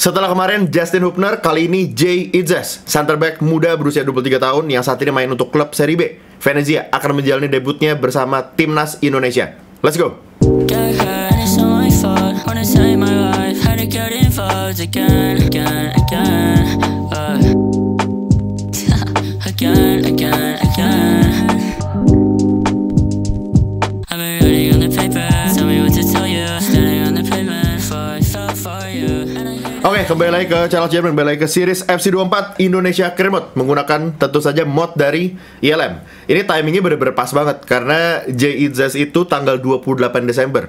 Setelah kemarin Justin Hubner, kali ini Jay Itzes, center back muda berusia 23 tahun yang saat ini main untuk klub Serie B. Venezia akan menjalani debutnya bersama timnas Indonesia. Let's go. Oke, kembali lagi ke channel Jerman, kembali lagi ke series FC24 Indonesia Mode menggunakan tentu saja mod dari ILM. Ini timingnya bener-bener pas banget karena Itzes itu tanggal 28 Desember.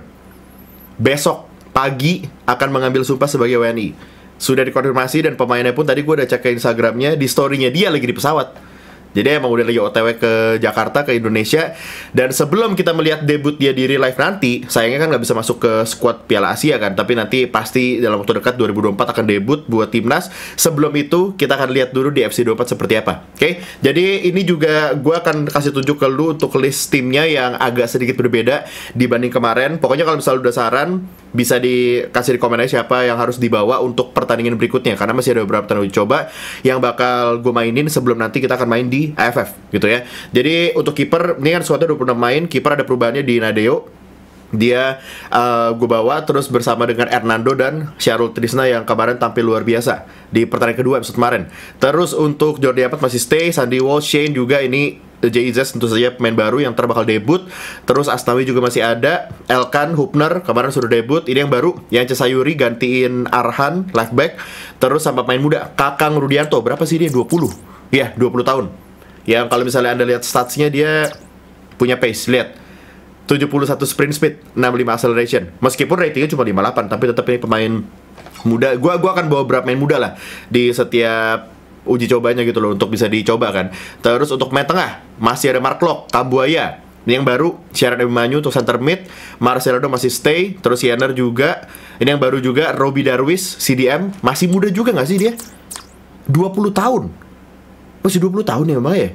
Besok pagi akan mengambil sumpah sebagai WNI. Sudah dikonfirmasi dan pemainnya pun tadi gue udah cek ke Instagramnya di storynya dia lagi di pesawat. Jadi emang udah lagi OTW ke Jakarta, ke Indonesia. Dan sebelum kita melihat debut dia di real life nanti Sayangnya kan nggak bisa masuk ke squad Piala Asia kan. Tapi nanti pasti dalam waktu dekat 2024 akan debut buat timnas. Sebelum itu kita akan lihat dulu di FC24 seperti apa. Oke, jadi ini juga gue akan kasih tunjuk ke lu untuk list timnya yang agak sedikit berbeda dibanding kemarin. Pokoknya kalau misalnya udah saran bisa dikasih di komen aja siapa yang harus dibawa untuk pertandingan berikutnya karena masih ada beberapa pertandingan coba yang bakal gue mainin sebelum nanti kita akan main di AFF gitu ya. Jadi untuk kiper ini kan suatu 26 main, kiper ada perubahannya di Nadeo. Dia uh, gue bawa terus bersama dengan Hernando dan Syarul Trisna yang kemarin tampil luar biasa di pertandingan kedua episode kemarin. Terus untuk Jordi Amat masih stay, Sandy Walsh, Shane juga ini JIZ tentu saja pemain baru yang terbakal debut. Terus Asnawi juga masih ada. Elkan, Hupner kemarin sudah debut. Ini yang baru. Yang Cesayuri gantiin Arhan, left back. Terus sama pemain muda, Kakang Rudianto. Berapa sih dia? 20. Iya, 20 tahun. Yang kalau misalnya Anda lihat statsnya dia punya pace. Lihat. 71 sprint speed, 65 acceleration. Meskipun ratingnya cuma 58, tapi tetap ini pemain muda. Gua gua akan bawa beberapa pemain muda lah di setiap uji cobanya gitu loh untuk bisa dicoba kan. Terus untuk main tengah masih ada Mark Kambuaya. Ini yang baru, Sharon Ebimanyu untuk center mid, Marcelo masih stay, terus Yanner juga. Ini yang baru juga, Robbie Darwis, CDM, masih muda juga nggak sih dia? 20 tahun. Masih 20 tahun ya memang ya?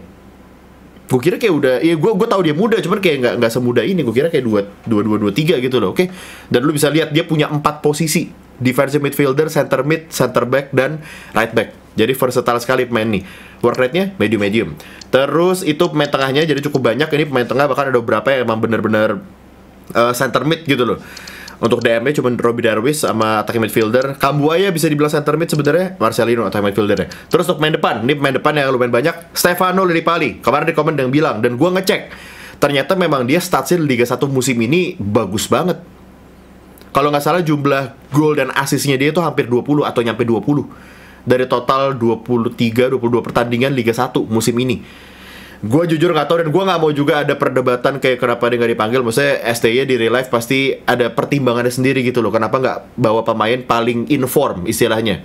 Gue kira kayak udah, ya gue gue tahu dia muda, cuman kayak nggak nggak semuda ini. Gue kira kayak dua dua dua dua tiga gitu loh, oke? Dan lu bisa lihat dia punya empat posisi, defensive midfielder, center mid, center back dan right back. Jadi versatile sekali pemain nih. Work rate-nya medium medium. Terus itu pemain tengahnya jadi cukup banyak. Ini pemain tengah bahkan ada beberapa yang emang bener-bener uh, center mid gitu loh. Untuk DM-nya cuma Robbie Darwis sama attacking midfielder. Kambuaya bisa dibilang center mid sebenarnya. Marcelino attacking midfielder Terus untuk pemain depan, ini pemain depan yang lumayan banyak. Stefano Lillipali. Kemarin di komen yang bilang dan gua ngecek. Ternyata memang dia statsnya Liga 1 musim ini bagus banget. Kalau nggak salah jumlah gol dan asisnya dia itu hampir 20 atau nyampe 20 dari total 23 22 pertandingan Liga 1 musim ini. Gue jujur nggak tahu dan gue nggak mau juga ada perdebatan kayak kenapa dia nggak dipanggil. Maksudnya STY di real life pasti ada pertimbangannya sendiri gitu loh. Kenapa nggak bawa pemain paling inform istilahnya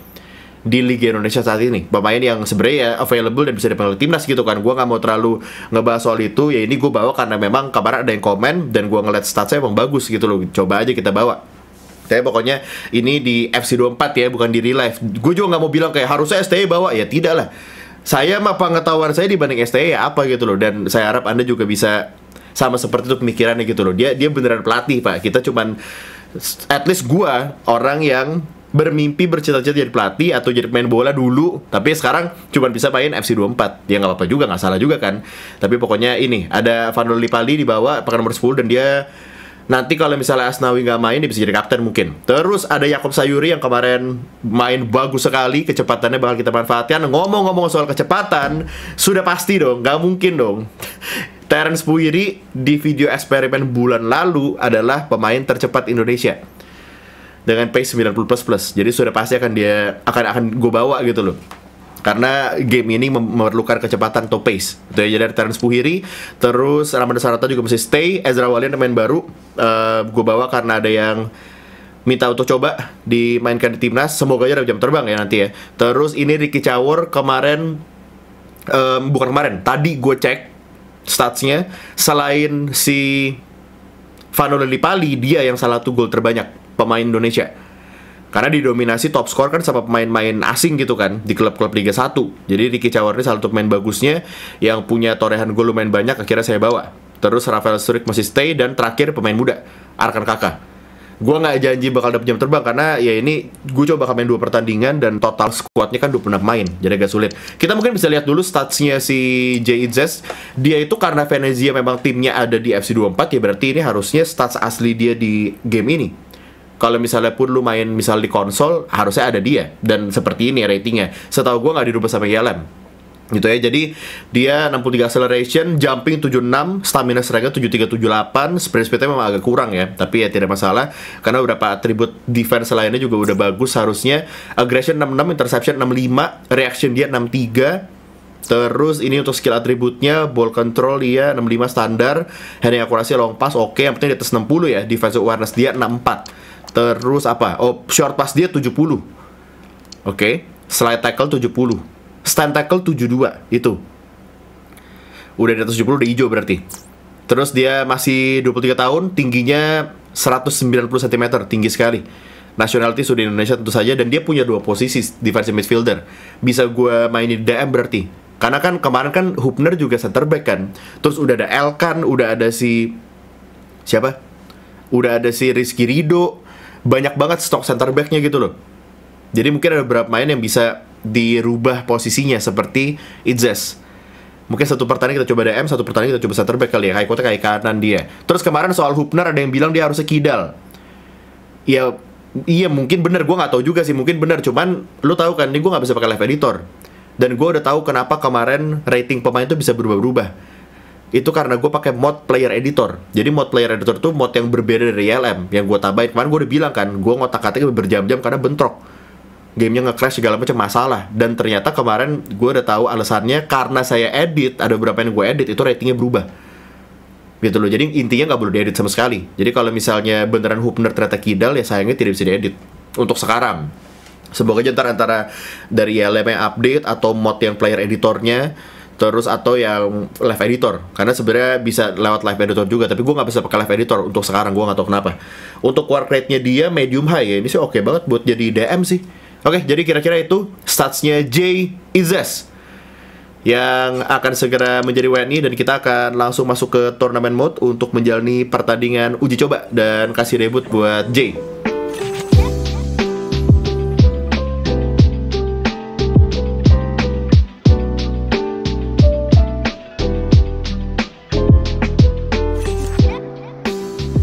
di Liga Indonesia saat ini pemain yang sebenarnya ya available dan bisa dipanggil timnas gitu kan gue nggak mau terlalu ngebahas soal itu ya ini gue bawa karena memang kabar ada yang komen dan gue ngeliat statsnya emang bagus gitu loh coba aja kita bawa tapi pokoknya ini di FC24 ya, bukan di real life. Gue juga nggak mau bilang kayak harusnya STY bawa, ya tidak lah. Saya mah pengetahuan saya dibanding STY ya apa gitu loh. Dan saya harap Anda juga bisa sama seperti itu pemikirannya gitu loh. Dia dia beneran pelatih pak. Kita cuman at least gua orang yang bermimpi bercita-cita jadi pelatih atau jadi pemain bola dulu tapi sekarang cuma bisa main FC24 ya nggak apa-apa juga nggak salah juga kan tapi pokoknya ini ada Vanol Lipali di bawah pakai nomor 10 dan dia Nanti kalau misalnya Asnawi nggak main, dia bisa jadi kapten mungkin. Terus ada Yakob Sayuri yang kemarin main bagus sekali, kecepatannya bakal kita manfaatkan. Ngomong-ngomong soal kecepatan, sudah pasti dong, nggak mungkin dong. Terence Puiri di video eksperimen bulan lalu adalah pemain tercepat Indonesia dengan pace 90 plus plus. Jadi sudah pasti akan dia akan akan gue bawa gitu loh karena game ini memerlukan kecepatan atau pace. Itu ya dari Terence Puhiri, terus Ramadan Sarata juga masih stay, Ezra Walian pemain baru, uh, eh, gue bawa karena ada yang minta untuk coba dimainkan di timnas. Semoga aja ada jam terbang ya nanti ya. Terus ini Ricky Cawor kemarin, um, bukan kemarin, tadi gue cek statsnya, selain si Vano Lillipali, dia yang salah satu gol terbanyak pemain Indonesia karena didominasi top score kan sama pemain-pemain asing gitu kan di klub-klub Liga 1. Jadi Ricky Cawar ini salah satu pemain bagusnya yang punya torehan gol lumayan banyak akhirnya saya bawa. Terus Rafael Surik masih stay dan terakhir pemain muda Arkan Kakak. gue nggak janji bakal dapet jam terbang karena ya ini gue coba bakal main dua pertandingan dan total squadnya kan 26 main jadi agak sulit kita mungkin bisa lihat dulu statsnya si JIZ dia itu karena Venezia memang timnya ada di FC24 ya berarti ini harusnya stats asli dia di game ini kalau misalnya pun lu main misal di konsol harusnya ada dia. Dan seperti ini ratingnya. Setahu gue nggak dirubah sama YLM gitu ya. Jadi dia 63 acceleration jumping 76 stamina strength 7378 sprint speednya memang agak kurang ya. Tapi ya tidak masalah. Karena beberapa atribut defense lainnya juga udah bagus. Harusnya aggression 66 interception 65 reaction dia 63 Terus ini untuk skill atributnya ball control dia 65 standar, handling akurasi long pass oke, okay. yang penting di atas 60 ya, defensive awareness dia 64. Terus apa? Oh, short pass dia 70. Oke. Okay. Slide tackle 70 stand tackle 72 itu. Udah di atas 70 udah hijau berarti. Terus dia masih 23 tahun, tingginya 190 cm, tinggi sekali. Nationality sudah Indonesia tentu saja dan dia punya dua posisi defensive midfielder. Bisa gue mainin DM berarti. Karena kan kemarin kan Hubner juga center back kan. Terus udah ada Elkan, udah ada si siapa? Udah ada si Rizky Rido. Banyak banget stok center backnya gitu loh. Jadi mungkin ada beberapa main yang bisa dirubah posisinya seperti Itzes. Mungkin satu pertandingan kita coba DM, satu pertandingan kita coba center back kali ya. Kayak kota kayak kanan dia. Terus kemarin soal Hubner ada yang bilang dia harusnya kidal. Ya iya mungkin bener gue nggak tahu juga sih mungkin bener cuman lu tahu kan ini gue nggak bisa pakai live editor dan gue udah tahu kenapa kemarin rating pemain itu bisa berubah-berubah itu karena gue pakai mod player editor. Jadi mod player editor tuh mod yang berbeda dari LM yang gue tambahin. Kemarin gue udah bilang kan gue ngotak atik berjam-jam karena bentrok. Gamenya nge-crash segala macam masalah. Dan ternyata kemarin gue udah tahu alasannya karena saya edit ada beberapa yang gue edit itu ratingnya berubah. Gitu loh. Jadi intinya nggak boleh diedit sama sekali. Jadi kalau misalnya beneran Hubner ternyata kidal ya sayangnya tidak bisa diedit. Untuk sekarang. Semoga aja ntar antara dari LM yang update atau mod yang player editornya terus atau yang live editor. Karena sebenarnya bisa lewat live editor juga tapi gue nggak bisa pakai live editor untuk sekarang gue nggak tahu kenapa. Untuk work rate nya dia medium high ya ini sih oke okay banget buat jadi DM sih. Oke, jadi kira-kira itu statsnya J Izes yang akan segera menjadi WNI dan kita akan langsung masuk ke turnamen mode untuk menjalani pertandingan uji coba dan kasih debut buat J.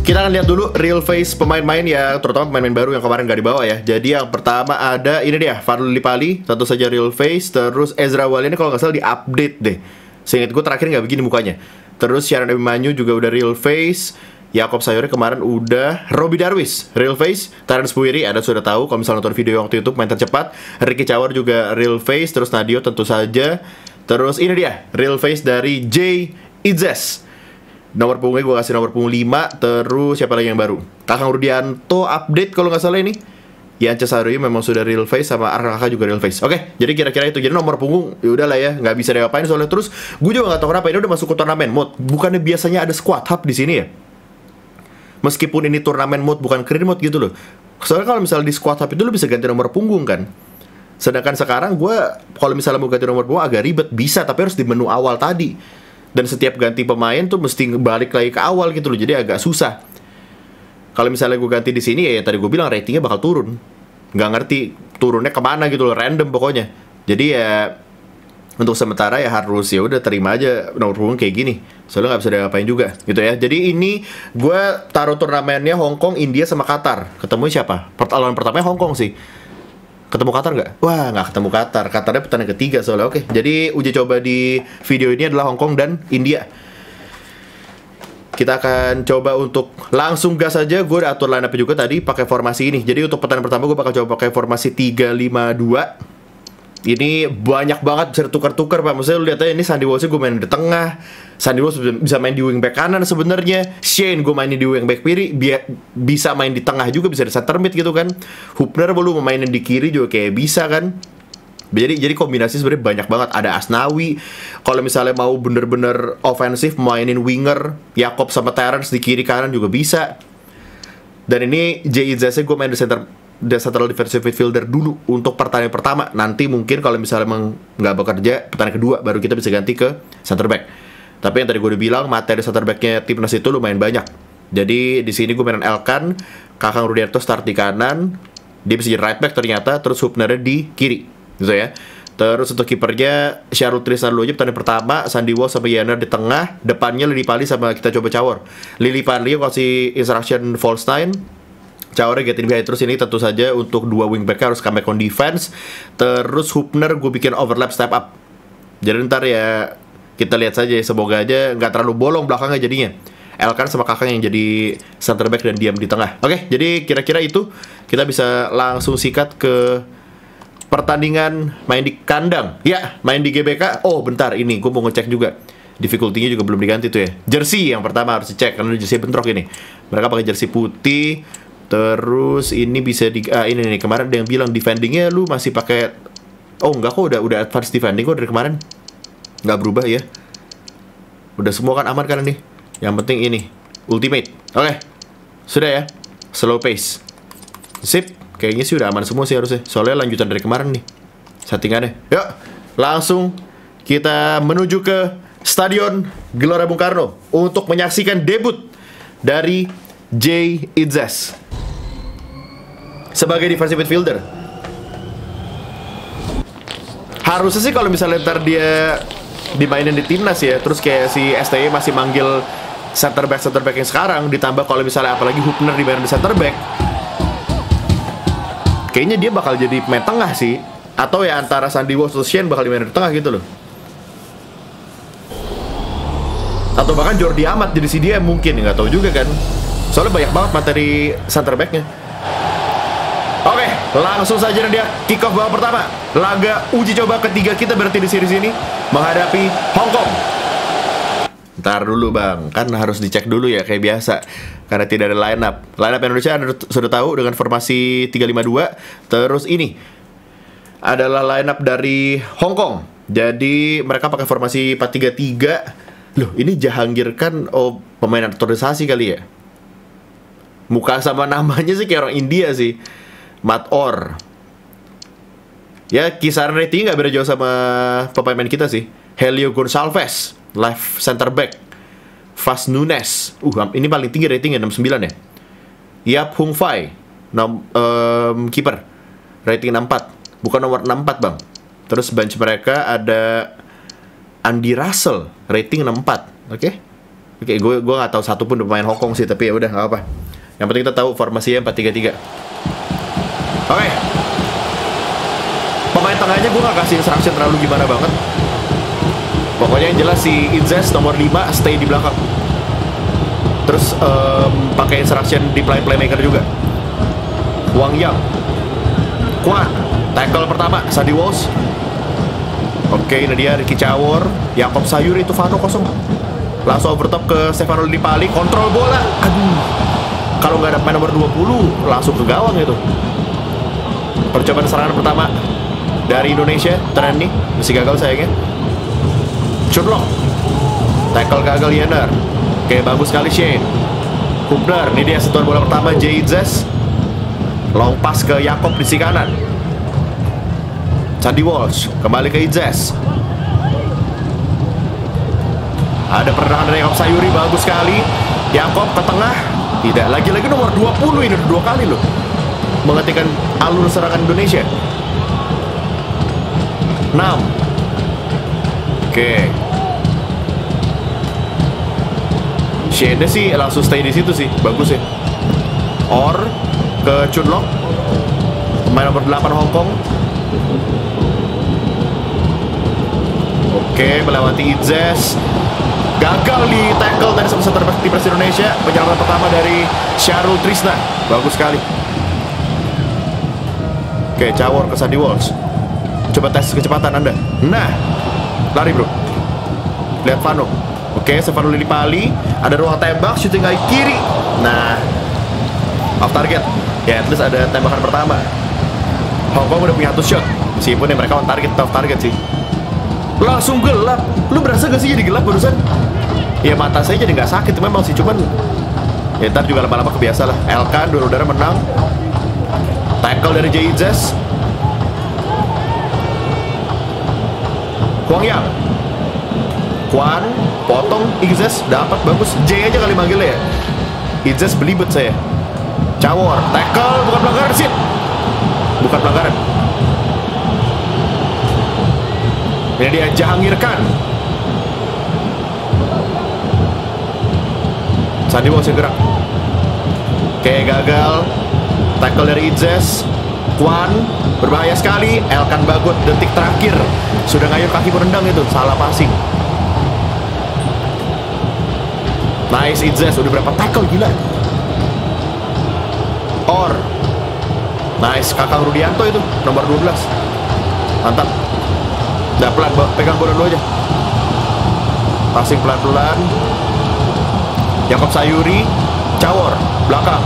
Kita akan lihat dulu real face pemain-pemain ya, terutama pemain-pemain baru yang kemarin gak dibawa ya. Jadi yang pertama ada ini dia, Fadli Lipali, tentu saja real face. Terus Ezra Wali ini kalau nggak salah di update deh. Seingat gue terakhir nggak begini mukanya. Terus Sharon Ebimanyu juga udah real face. Yakob Sayori kemarin udah Robby Darwis real face Terence Puiri ada sudah tahu kalau misalnya nonton video waktu itu main tercepat Ricky Cawar juga real face terus Nadio tentu saja terus ini dia real face dari J Idzes nomor punggungnya gue kasih nomor punggung 5 terus siapa lagi yang baru Kakang Rudianto update kalau nggak salah ini Ya Cesarui memang sudah real face sama Arka juga real face. Oke, jadi kira-kira itu. Jadi nomor punggung ya udahlah ya, nggak bisa diapain soalnya terus gue juga nggak tahu kenapa ini udah masuk ke turnamen mode. Bukannya biasanya ada squad hub di sini ya? Meskipun ini turnamen mode bukan career mode gitu loh. Soalnya kalau misalnya di squad hub itu lo bisa ganti nomor punggung kan. Sedangkan sekarang gue kalau misalnya mau ganti nomor punggung agak ribet bisa tapi harus di menu awal tadi dan setiap ganti pemain tuh mesti balik lagi ke awal gitu loh jadi agak susah. Kalau misalnya gue ganti di sini ya, ya tadi gue bilang ratingnya bakal turun. Nggak ngerti turunnya ke mana gitu loh random pokoknya. Jadi ya untuk sementara ya harus ya udah terima aja nomor punggung kayak gini. Soalnya nggak bisa ngapain juga gitu ya. Jadi ini gue taruh turnamennya Hong Kong India sama Qatar. Ketemu siapa? Pertarungan pertamanya Hong Kong sih Ketemu Qatar nggak? Wah, nggak ketemu Qatar. Qatarnya pertandingan ketiga soalnya. Oke, jadi uji coba di video ini adalah Hong Kong dan India. Kita akan coba untuk langsung gas aja. Gue udah atur line up juga tadi pakai formasi ini. Jadi untuk pertandingan pertama gue bakal coba pakai formasi 352 ini banyak banget bisa tukar-tukar pak maksudnya lu lihat aja ini Sandy Walsh gue main di tengah Sandy Walsh bisa main di wing back kanan sebenarnya. Shane gue main di wing back kiri bi bisa main di tengah juga bisa di center mid gitu kan. Hubner lu mainin di kiri juga kayak bisa kan. Jadi jadi kombinasi sebenarnya banyak banget. Ada Asnawi kalau misalnya mau bener-bener ofensif mainin winger Yakob sama Terence di kiri kanan juga bisa. Dan ini J gue main di center the central defensive midfielder dulu untuk pertandingan pertama. Nanti mungkin kalau misalnya emang nggak bekerja, pertandingan kedua baru kita bisa ganti ke center back. Tapi yang tadi gue udah bilang materi center backnya timnas itu lumayan banyak. Jadi di sini gue mainin Elkan, Kakang Rudiarto start di kanan, dia bisa jadi right back ternyata, terus Hubnernya di kiri, gitu ya. Terus untuk kipernya Syarul Tristan Loja pertandingan pertama, Sandy Walsh sama Yaner di tengah, depannya Lili Pali sama kita coba cawor. Lili Pali kasih instruction false nine, Cawarnya getting behind terus ini tentu saja untuk dua wingback harus comeback on defense. Terus Hubner gue bikin overlap step up. Jadi ntar ya kita lihat saja ya, semoga aja nggak terlalu bolong belakangnya jadinya. Elkan sama kakak yang jadi center back dan diam di tengah. Oke, jadi kira-kira itu kita bisa langsung sikat ke pertandingan main di kandang. Ya, main di GBK. Oh, bentar ini gue mau ngecek juga. Difficulty-nya juga belum diganti tuh ya. Jersey yang pertama harus dicek karena jersey bentrok ini. Mereka pakai jersey putih. Terus ini bisa di ah, ini nih kemarin ada yang bilang defendingnya lu masih pakai Oh enggak kok udah udah advance defending kok dari kemarin nggak berubah ya udah semua kan aman kan nih yang penting ini ultimate. Oke sudah ya. Slow pace. Sip. Kayaknya sih udah aman semua sih harusnya. Soalnya lanjutan dari kemarin nih. Settingannya. Yuk langsung kita menuju ke Stadion Gelora Bung Karno untuk menyaksikan debut dari Jay Idzes sebagai defensive midfielder. Harusnya sih kalau misalnya ntar dia dimainin di timnas ya. Terus kayak si STY masih manggil center back center back yang sekarang ditambah kalau misalnya apalagi Hubner dimainin di center back kayaknya dia bakal jadi pemain tengah sih. Atau ya antara Sandy Walsh atau Shane bakal dimainin di tengah gitu loh. Atau bahkan Jordi Amat jadi si dia mungkin nggak tahu juga kan. Soalnya banyak banget materi center backnya langsung saja dia kick off babak pertama. Laga uji coba ketiga kita berarti di series ini menghadapi Hong Kong. Ntar dulu bang, kan harus dicek dulu ya kayak biasa. Karena tidak ada line up Line up Indonesia Anda sudah tahu dengan formasi 352 Terus ini adalah line up dari Hong Kong. Jadi mereka pakai formasi 433 Loh ini Jahangir kan oh pemain naturalisasi kali ya? Muka sama namanya sih kayak orang India sih Matt Orr Ya kisaran rating nggak beda jauh sama pemain kita sih. Helio Gonçalves Left center back. Fas Nunes. Uh ini paling tinggi ratingnya 69 ya. Yap Hung Fai nom, um, Keeper Rating 64 Bukan nomor 64 bang. Terus bench mereka ada Andy Russell Rating 64 Oke okay? Oke, okay, gue gue nggak tahu satu pun pemain Hongkong sih, tapi ya udah nggak apa. Yang penting kita tahu formasinya 4-3-3. Oke. Okay. Pemain tengahnya gue gak kasih instruction terlalu gimana banget. Pokoknya yang jelas si Idzes nomor 5 stay di belakang. Terus um, pakai instruction di play playmaker juga. Wang Yang. Kuat. Tackle pertama Sadi Walsh. Oke, ini dia Ricky Cawor. Yakob Sayur itu Fano kosong. Langsung overtop ke Stefano Lipali, kontrol bola. Aduh. Kalau nggak ada pemain nomor 20, langsung ke gawang itu. Percobaan serangan pertama dari Indonesia, tren nih, masih gagal sayangnya. Chunlock. Tackle gagal Yener. Oke, bagus sekali Shane. Hubner, ini dia sentuhan bola pertama Jayzes. Long pass ke Yakob di sisi kanan. Sandy Walsh kembali ke Idzes. Ada pergerakan dari Yakob Sayuri bagus sekali. Yakob ke tengah. Tidak lagi-lagi nomor 20 ini dua kali loh. Menghentikan alur serangan Indonesia. 6. Oke. Shade sih langsung stay di situ sih. Bagus ya. Or ke Chunlock. Pemain nomor 8 Hong Kong. Oke, melewati Idzes gagal di tackle dari center back timnas Indonesia penyerangan pertama dari Syarul Trisna bagus sekali oke Cawor ke Sandy Walsh. Coba tes kecepatan anda. Nah lari bro. Lihat Vano. Oke Stefano Lillipali. Ada ruang tembak shooting kaki kiri. Nah off target. Ya at least ada tembakan pertama. Hong Kong udah punya satu shot. Meskipun ya mereka on target off target sih. Langsung gelap. Lu berasa gak sih jadi gelap barusan? Ya mata saya jadi nggak sakit memang sih cuman ya ntar juga lama-lama kebiasa lah. Elkan dua udara menang tackle dari Jayzes Kuang Yang Kwan potong Izes dapat bagus J aja kali manggilnya ya Izes belibet saya Cawor, tackle, bukan pelanggaran sih. Bukan pelanggaran. Ini dia Jahangir. Sandi mau gerak. Oke, gagal. Tackle dari Idzes. Kwan berbahaya sekali. Elkan Bagot detik terakhir sudah ngayur kaki merendang itu, salah passing. Nice Idzes, udah berapa tackle gila. Or. Nice, Kakang Rudianto itu nomor 12. Mantap. Udah pelan, pegang bola dulu aja. Passing pelan-pelan. Yakob Sayuri, Cawor, belakang.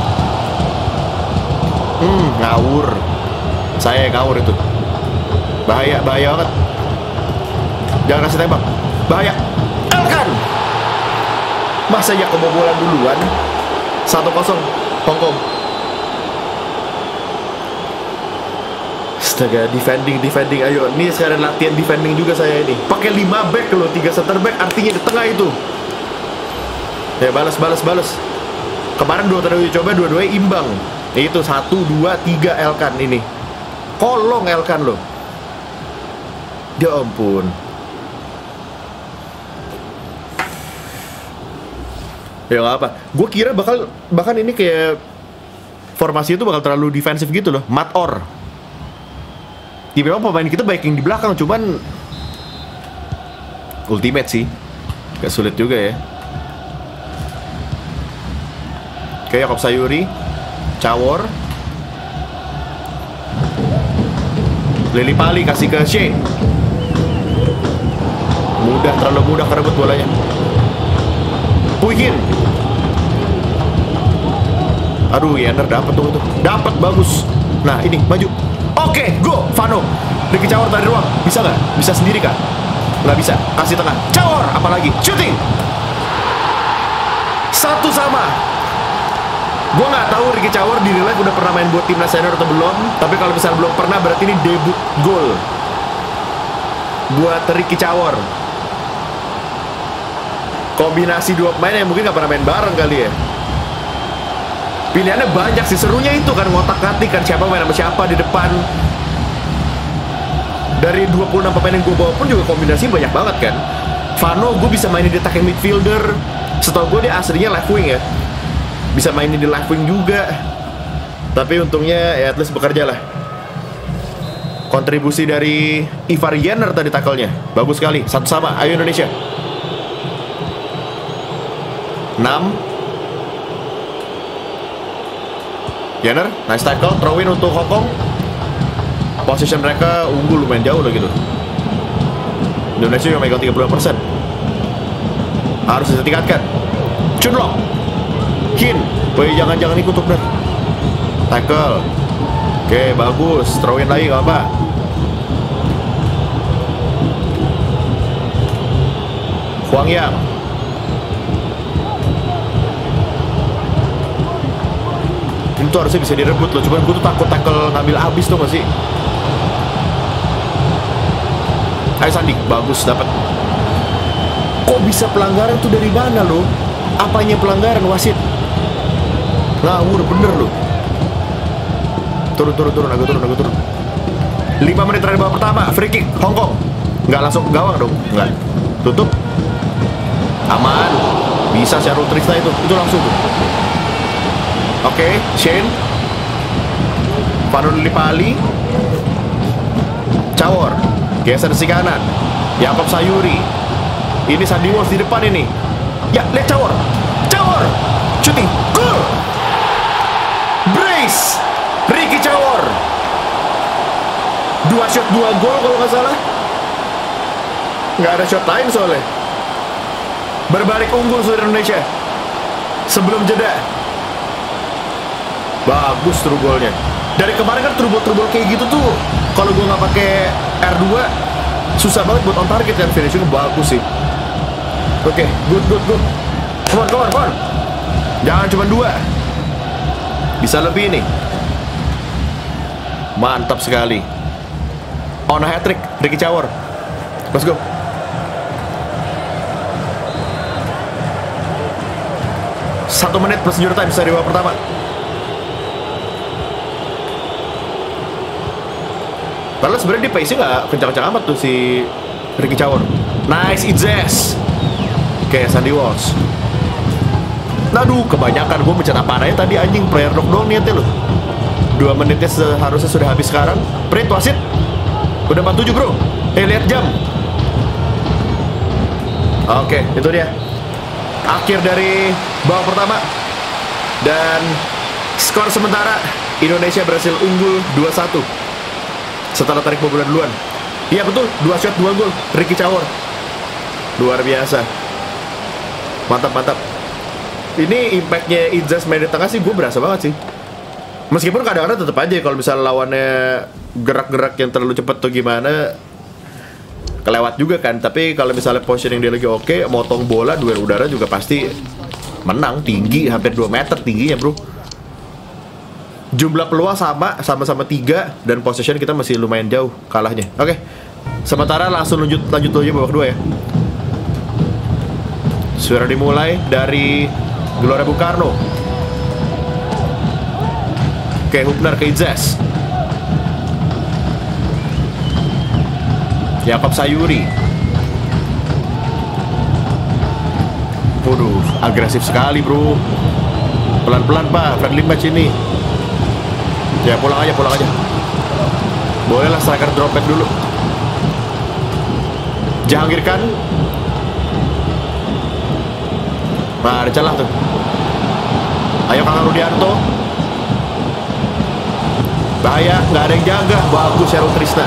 Hmm, ngawur. Saya ngawur itu. Bahaya, bahaya banget. Jangan kasih tembak. Bahaya. Elkan. Masa ya kebobolan duluan? 1-0 Hongkong. Astaga, defending, defending. Ayo, ini sekarang latihan defending juga saya ini. Pakai 5 back loh, 3 center back artinya di tengah itu. Ya, balas, balas, balas. Kemarin dua uji coba dua-duanya imbang. Itu satu, dua, tiga Elkan ini. Kolong Elkan loh. Ya ampun. Ya nggak apa. Gue kira bakal bahkan ini kayak formasi itu bakal terlalu defensif gitu loh. Mat or. Ya memang pemain kita baik yang di belakang, cuman ultimate sih. Gak sulit juga ya. Oke, Yakob Sayuri, Cawor, Lili Pali kasih ke Shea. Mudah, terlalu mudah kerebut bolanya. Puikin. Aduh, Yener dapat tuh itu. Dapat bagus. Nah, ini maju. Oke, go, Vano. Ricky Cawor dari ruang. Bisa nggak? Bisa sendiri kah? Nggak bisa. Kasih tengah. Cawor, apalagi? Shooting. Satu sama. Gue nggak tahu Ricky Cawor di real life udah pernah main buat timnas senior atau belum. Tapi kalau misalnya belum pernah, berarti ini debut gol buat Ricky Cawor. Kombinasi dua pemain yang mungkin nggak pernah main bareng kali ya. Pilihannya banyak sih serunya itu kan ngotak ngatik kan siapa main sama siapa di depan. Dari 26 pemain yang gue bawa pun juga kombinasi banyak banget kan. Vano gue bisa mainin di attacking midfielder. Setahu gue dia aslinya left wing ya. Bisa mainin di left wing juga. Tapi untungnya ya at least bekerja lah. Kontribusi dari Ivar Jenner tadi tackle-nya. Bagus sekali. Satu sama. Ayo Indonesia. 6 Jenner, nice tackle, throw in untuk Hongkong. Position mereka unggul lumayan jauh loh gitu. Indonesia yang megang 30%. Harus ditingkatkan. Chunlong. Kin. Woi, jangan-jangan ikut tuh bener. Tackle. Oke, bagus. Throw in lagi gak apa. Huang Yang. Ini tuh harusnya bisa direbut loh, cuman gue tuh takut tackle ngambil abis tuh gak sih? Ayo Sandi, bagus dapat. Kok bisa pelanggaran tuh dari mana lo? Apanya pelanggaran wasit? Ngawur bener lo. Turun, turun, turun, agak turun, agak turun. 5 menit terakhir babak pertama, free kick, Hongkong. Nggak langsung gawang dong, nggak. Tutup. Aman. Bisa Syarul Trisna itu, itu langsung tuh. Oke, Shane. Fanul Lipali. Cawor. Geser si kanan. Yakob Sayuri. Ini Sandy Walsh di depan ini. Ya, lihat Cawor. Cawor. Shooting. Goal. Brace. Ricky Cawor. Dua shot, dua gol kalau nggak salah. Nggak ada shot lain soalnya. Berbalik unggul seluruh Indonesia. Sebelum jeda. Bagus true goalnya. Dari kemarin kan ball kayak gitu tuh kalau gue nggak pakai R2 susah banget buat on target kan finishing bagus sih. Oke, good good good. Come on, come on, come on. Jangan cuma dua. Bisa lebih nih. Mantap sekali. Oh, on a hat trick Ricky Cawor let's go satu menit plus injury time seri babak pertama Padahal sebenarnya di pace-nya nggak kencang-kencang amat tuh si Ricky Cawor. Nice Izzes. Oke, okay, Sandy Walsh. Aduh, kebanyakan gue mencet apa aja tadi anjing player knockdown niatnya loh. Dua menitnya seharusnya sudah habis sekarang. Print, wasit, Udah 47 bro. Eh lihat jam. Oke, itu dia. Akhir dari babak pertama. Dan skor sementara Indonesia berhasil unggul 2-1 setelah tarik bobolan duluan. Iya betul, dua shot dua gol Ricky Cawor. Luar biasa. Mantap mantap. Ini impactnya Idzas main di tengah sih gue berasa banget sih. Meskipun kadang-kadang tetap aja kalau misalnya lawannya gerak-gerak yang terlalu cepat atau gimana kelewat juga kan. Tapi kalau misalnya positioning dia lagi oke, motong bola duel udara juga pasti menang tinggi hampir 2 meter tingginya bro. Jumlah peluang sama sama-sama tiga dan possession kita masih lumayan jauh kalahnya. Oke sementara langsung lanjut lanjut aja babak dua ya. Sudah dimulai dari Gelora Bung Karno oke Hubner ke Izes Yakob Sayuri. Waduh, agresif sekali bro. Pelan-pelan pak, friendly match ini. Ya pulang aja, pulang aja. Bolehlah striker drop back dulu. Jahangir kan Nah, ada celah tuh. Ayo Kakak Rudianto Bahaya, nggak ada yang jaga. Bagus Sheryl Trisna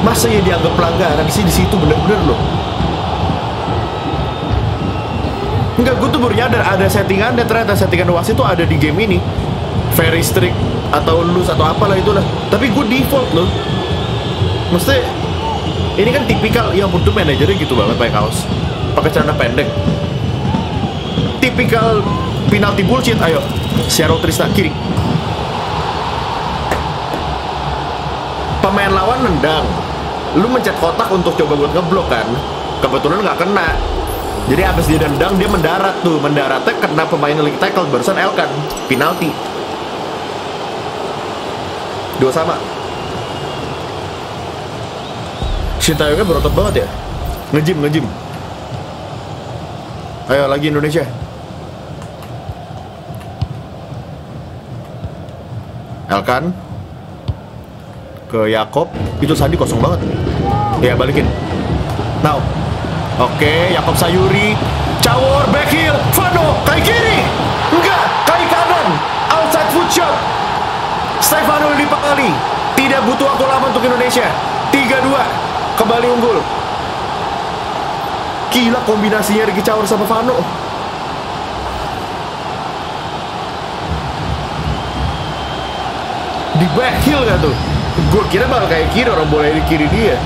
Masa ya dianggap pelanggaran sih di situ bener-bener loh. Enggak, gue tuh baru ada settingannya ternyata settingan wasit tuh ada di game ini. Very strict atau loose atau apalah itulah. Tapi gue default loh. Maksudnya ini kan tipikal yang butuh manajernya gitu banget pakai kaos. Pakai celana pendek. Tipikal penalti bullshit ayo Sheryl Trisna kiri. Pemain lawan nendang. Lu mencet kotak untuk coba buat ngeblok kan? Kebetulan nggak kena. Jadi abis dia nendang dia mendarat tuh. Mendaratnya kena pemain lagi tackle barusan Elkan penalti. Dua sama. Sintayongnya berotot banget ya. Ngejim ngejim. Ayo lagi Indonesia Elkan ke Yakob. Itu Sandi kosong banget. Ya balikin. Now. Oke Yakob Sayuri. Cawor back heel. Fano kaki kiri. Enggak kaki kanan. Outside foot shot. Stefano Lipali tidak butuh waktu lama untuk Indonesia. 3-2 kembali unggul. Gila kombinasinya Ricky Cawor sama Fano di back heel kan tuh. Gue kira bakal kayak kiri orang boleh di kiri dia.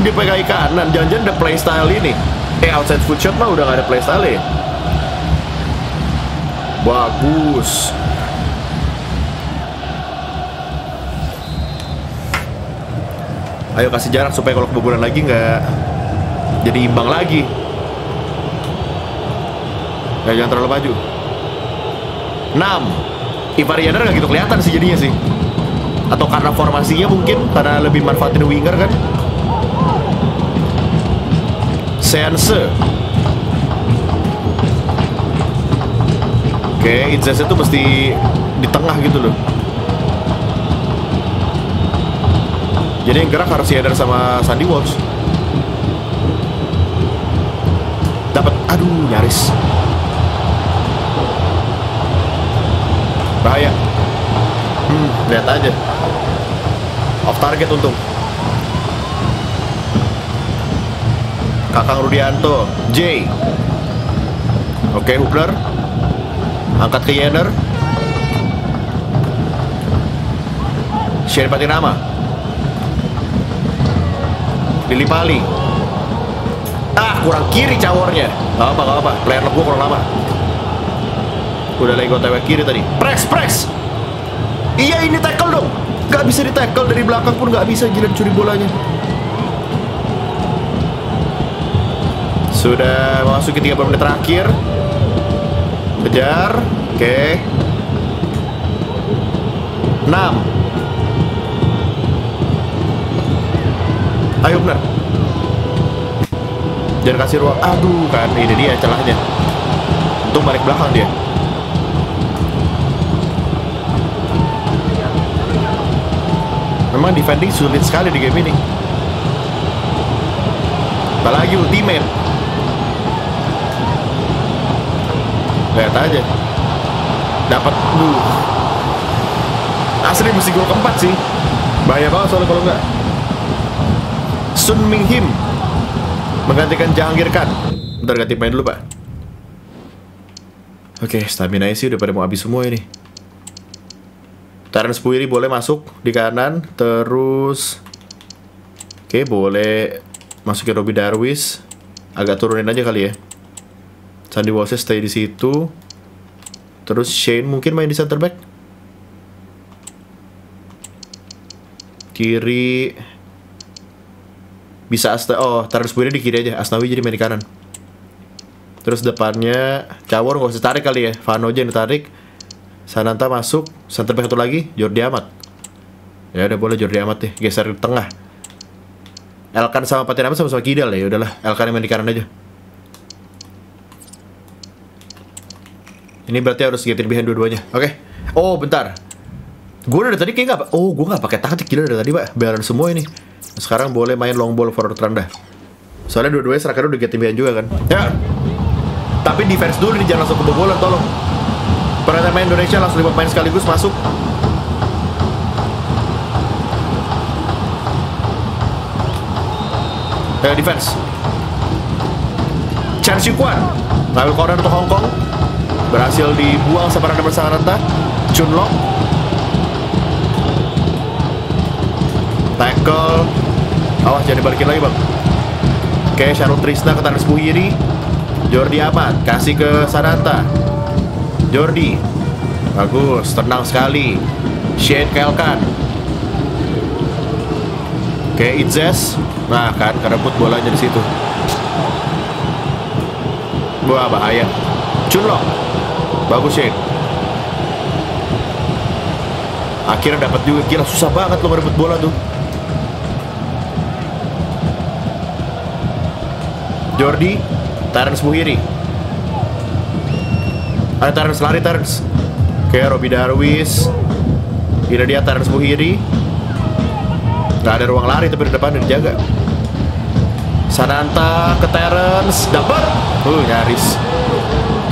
Pakai kaki kanan jangan-jangan ada playstyle ini. Eh outside foot shot mah udah gak ada playstyle ya? Bagus. Ayo kasih jarak supaya kalau kebobolan lagi nggak jadi imbang lagi. Ya jangan terlalu maju. 6 Ivarianer nggak gitu kelihatan sih jadinya sih. Atau karena formasinya mungkin karena lebih manfaatin winger kan? Sense Oke, Itzes itu mesti di tengah gitu loh. Jadi yang gerak harus Yedder sama Sandy Walsh. Dapat, aduh nyaris Bahaya. Hmm, lihat aja. Off target untung. Kakang Rudianto J. Oke Hubner. Angkat ke Yenner Sherry Patinama Lili Pali. Ah kurang kiri cawornya. Gak apa gak apa Player gue kurang lama Udah lagi gue tewek kiri tadi Press press Iya ini tackle dong Gak bisa di tackle dari belakang pun gak bisa Gila curi bolanya Sudah memasuki 30 menit terakhir Kejar Oke Ayo benar. Jangan kasih ruang. Aduh kan, ini dia celahnya. Untung balik belakang dia. Memang defending sulit sekali di game ini. Apalagi ultimate. Lihat aja. Dapat duh. Asli mesti gol keempat sih. Bahaya banget soalnya kalau enggak. Sun Ming Him menggantikan Jahangir Khan. Bentar ganti main dulu, Pak. Oke, stamina sih udah pada mau habis semua ini. Terence Puiri boleh masuk di kanan, terus Oke, boleh masukin Robby Darwis. Agak turunin aja kali ya. Sandy Walsh stay di situ. Terus Shane mungkin main di center back. Kiri bisa Asta oh Terence Puiri di kiri aja. Asnawi jadi main di kanan. Terus depannya Cawor nggak usah tarik kali ya. Vano aja yang ditarik. Sananta masuk, center back satu lagi, Jordi Amat. Ya udah boleh Jordi Amat deh, geser di tengah. Elkan sama Patin Amat sama-sama kidal ya, udahlah. Elkan yang main di kanan aja. Ini berarti harus getin behind dua-duanya. Oke. Oh, bentar. Gue dari tadi kayak nggak, oh gue nggak pakai taktik gila dari tadi pak, balance semua ini. Sekarang boleh main long ball forward rendah. Soalnya dua-duanya striker udah getin behind juga kan. Ya. Tapi defense dulu nih jangan langsung kebobolan tolong. Perhatian main Indonesia langsung lima pemain sekaligus masuk. Eh, defense. Chen Xikuan ngambil corner untuk Hong Kong. Berhasil dibuang sama Randa Bersangaranta. Chun Long. Tackle. Awas jangan dibalikin lagi bang. Oke, Sharon Trisna ke Tanis Puhiri. Jordi Amat kasih ke Sananta. Jordi. Bagus, tenang sekali. Shane Kelkan. Oke, Itzes. Nah kan, kerebut bolanya di situ. Wah, bahaya. Chunlong. Bagus Shane. Akhirnya dapat juga. Gila, susah banget lo merebut bola tuh. Jordi Terence Muhiri ada Terence lari Terence. Oke Robby Darwis. Ini dia Terence Muhiri. Gak ada ruang lari tapi di depan udah dijaga. Sananta ke Terence Dapat Uh nyaris.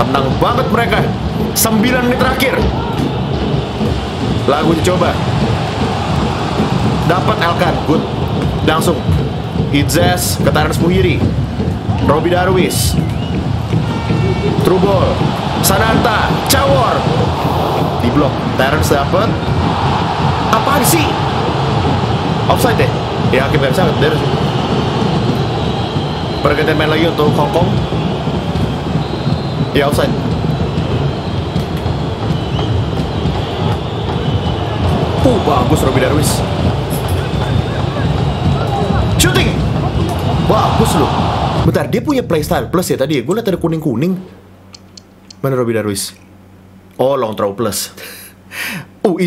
Tenang banget mereka. 9 menit terakhir. Lagu dicoba Dapat Elkan Good. Langsung. Idzes ke Terence Muhiri. Robby Darwis. True ball Sananta, Cawor di blok. Terence dapat. Apaan sih? Offside deh. Ya hakim gak bisa beres. Pergantian main lagi untuk Hong Kong. Ya offside. Uh, bagus Robby Darwis. Shooting. Bagus loh. Bentar, dia punya playstyle plus ya tadi ya. Gue liat ada kuning-kuning. Mana Robby Darwis? Oh, long throw plus. oh,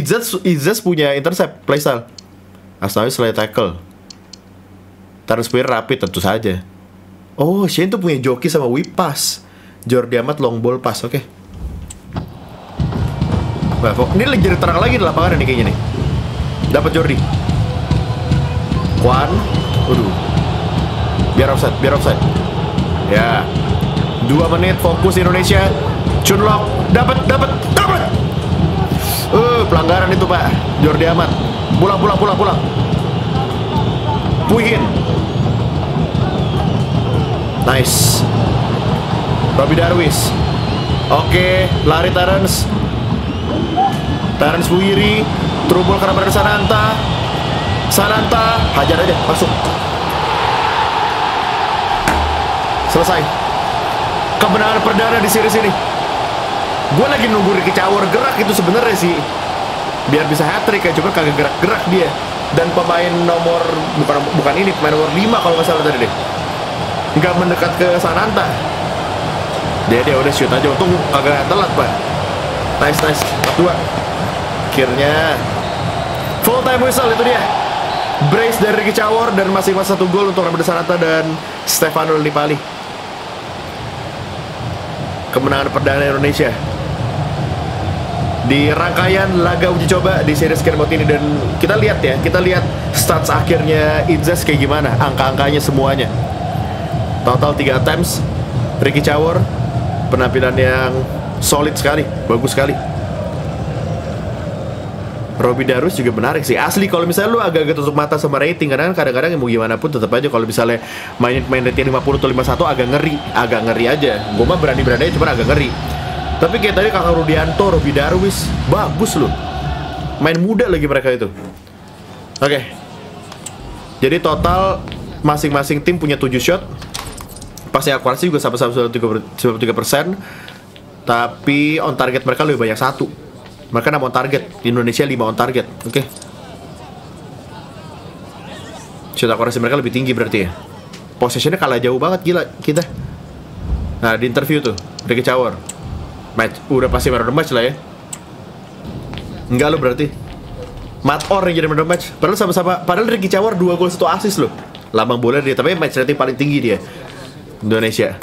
Izaz punya intercept playstyle. Asnawi selain tackle. Terus punya rapid tentu saja. Oh, Shane tuh punya joki sama whip pass. Jordi Amat long ball pass, oke. Okay. Nah, ini lagi terang lagi di lapangan nih kayaknya nih. Dapat Jordi. Kwan. Waduh. Biar offside, biar offside. Ya. Dua menit fokus Indonesia. Chunlock dapat dapat dapat. Uh, pelanggaran itu Pak. Jordi Amat. Pulang pulang pulang pulang. Puhin. Nice. Robby Darwis. Oke, lari Terence. Terence Wiri. Trubul karena berada Sananta. Sananta, hajar aja, masuk. Selesai. Kemenangan perdana di series ini. Gue lagi nunggu Ricky Cawor gerak itu sebenarnya sih. Biar bisa hat trick ya, cuma kagak gerak-gerak dia. Dan pemain nomor bukan bukan ini, pemain nomor 5 kalau nggak salah tadi deh. Nggak mendekat ke Sananta. Dia dia udah shoot aja, untung agak telat pak. Nice nice, 4 dua. Akhirnya time whistle itu dia. Brace dari Ricky Cawor dan masing-masing satu gol untuk Ramada Sanata dan Stefano Lillipali. Kemenangan perdana Indonesia di rangkaian laga uji coba di series Kermot ini dan kita lihat ya, kita lihat stats akhirnya Idzas kayak gimana, angka-angkanya semuanya. Total 3 attempts, Ricky Cawor penampilan yang solid sekali, bagus sekali. Robby Darus juga menarik sih. Asli kalau misalnya lu agak-agak tutup mata sama rating karena kadang-kadang mau gimana pun tetap aja kalau misalnya main main rating 50 atau 51 agak ngeri, agak ngeri aja. Gue mah berani-berani cuma agak ngeri. Tapi kayak tadi Kakak Rudianto, Robby Darwis, bagus loh. Main muda lagi mereka itu. Oke. Jadi total masing-masing tim punya 7 shot. Pasnya akurasi juga sama-sama 93 persen. Tapi on target mereka lebih banyak satu. Mereka 6 on target, Indonesia 5 on target. Oke. Shot akurasi mereka lebih tinggi berarti ya. Possessionnya kalah jauh banget gila kita. Nah di interview tuh, Ricky Cawor match. Udah pasti man match lah ya. Enggak lo berarti. Matt Or yang jadi man match. Padahal sama-sama padahal Ricky Cawar dua gol satu assist loh. Lambang bola dia tapi match rating paling tinggi dia. Indonesia.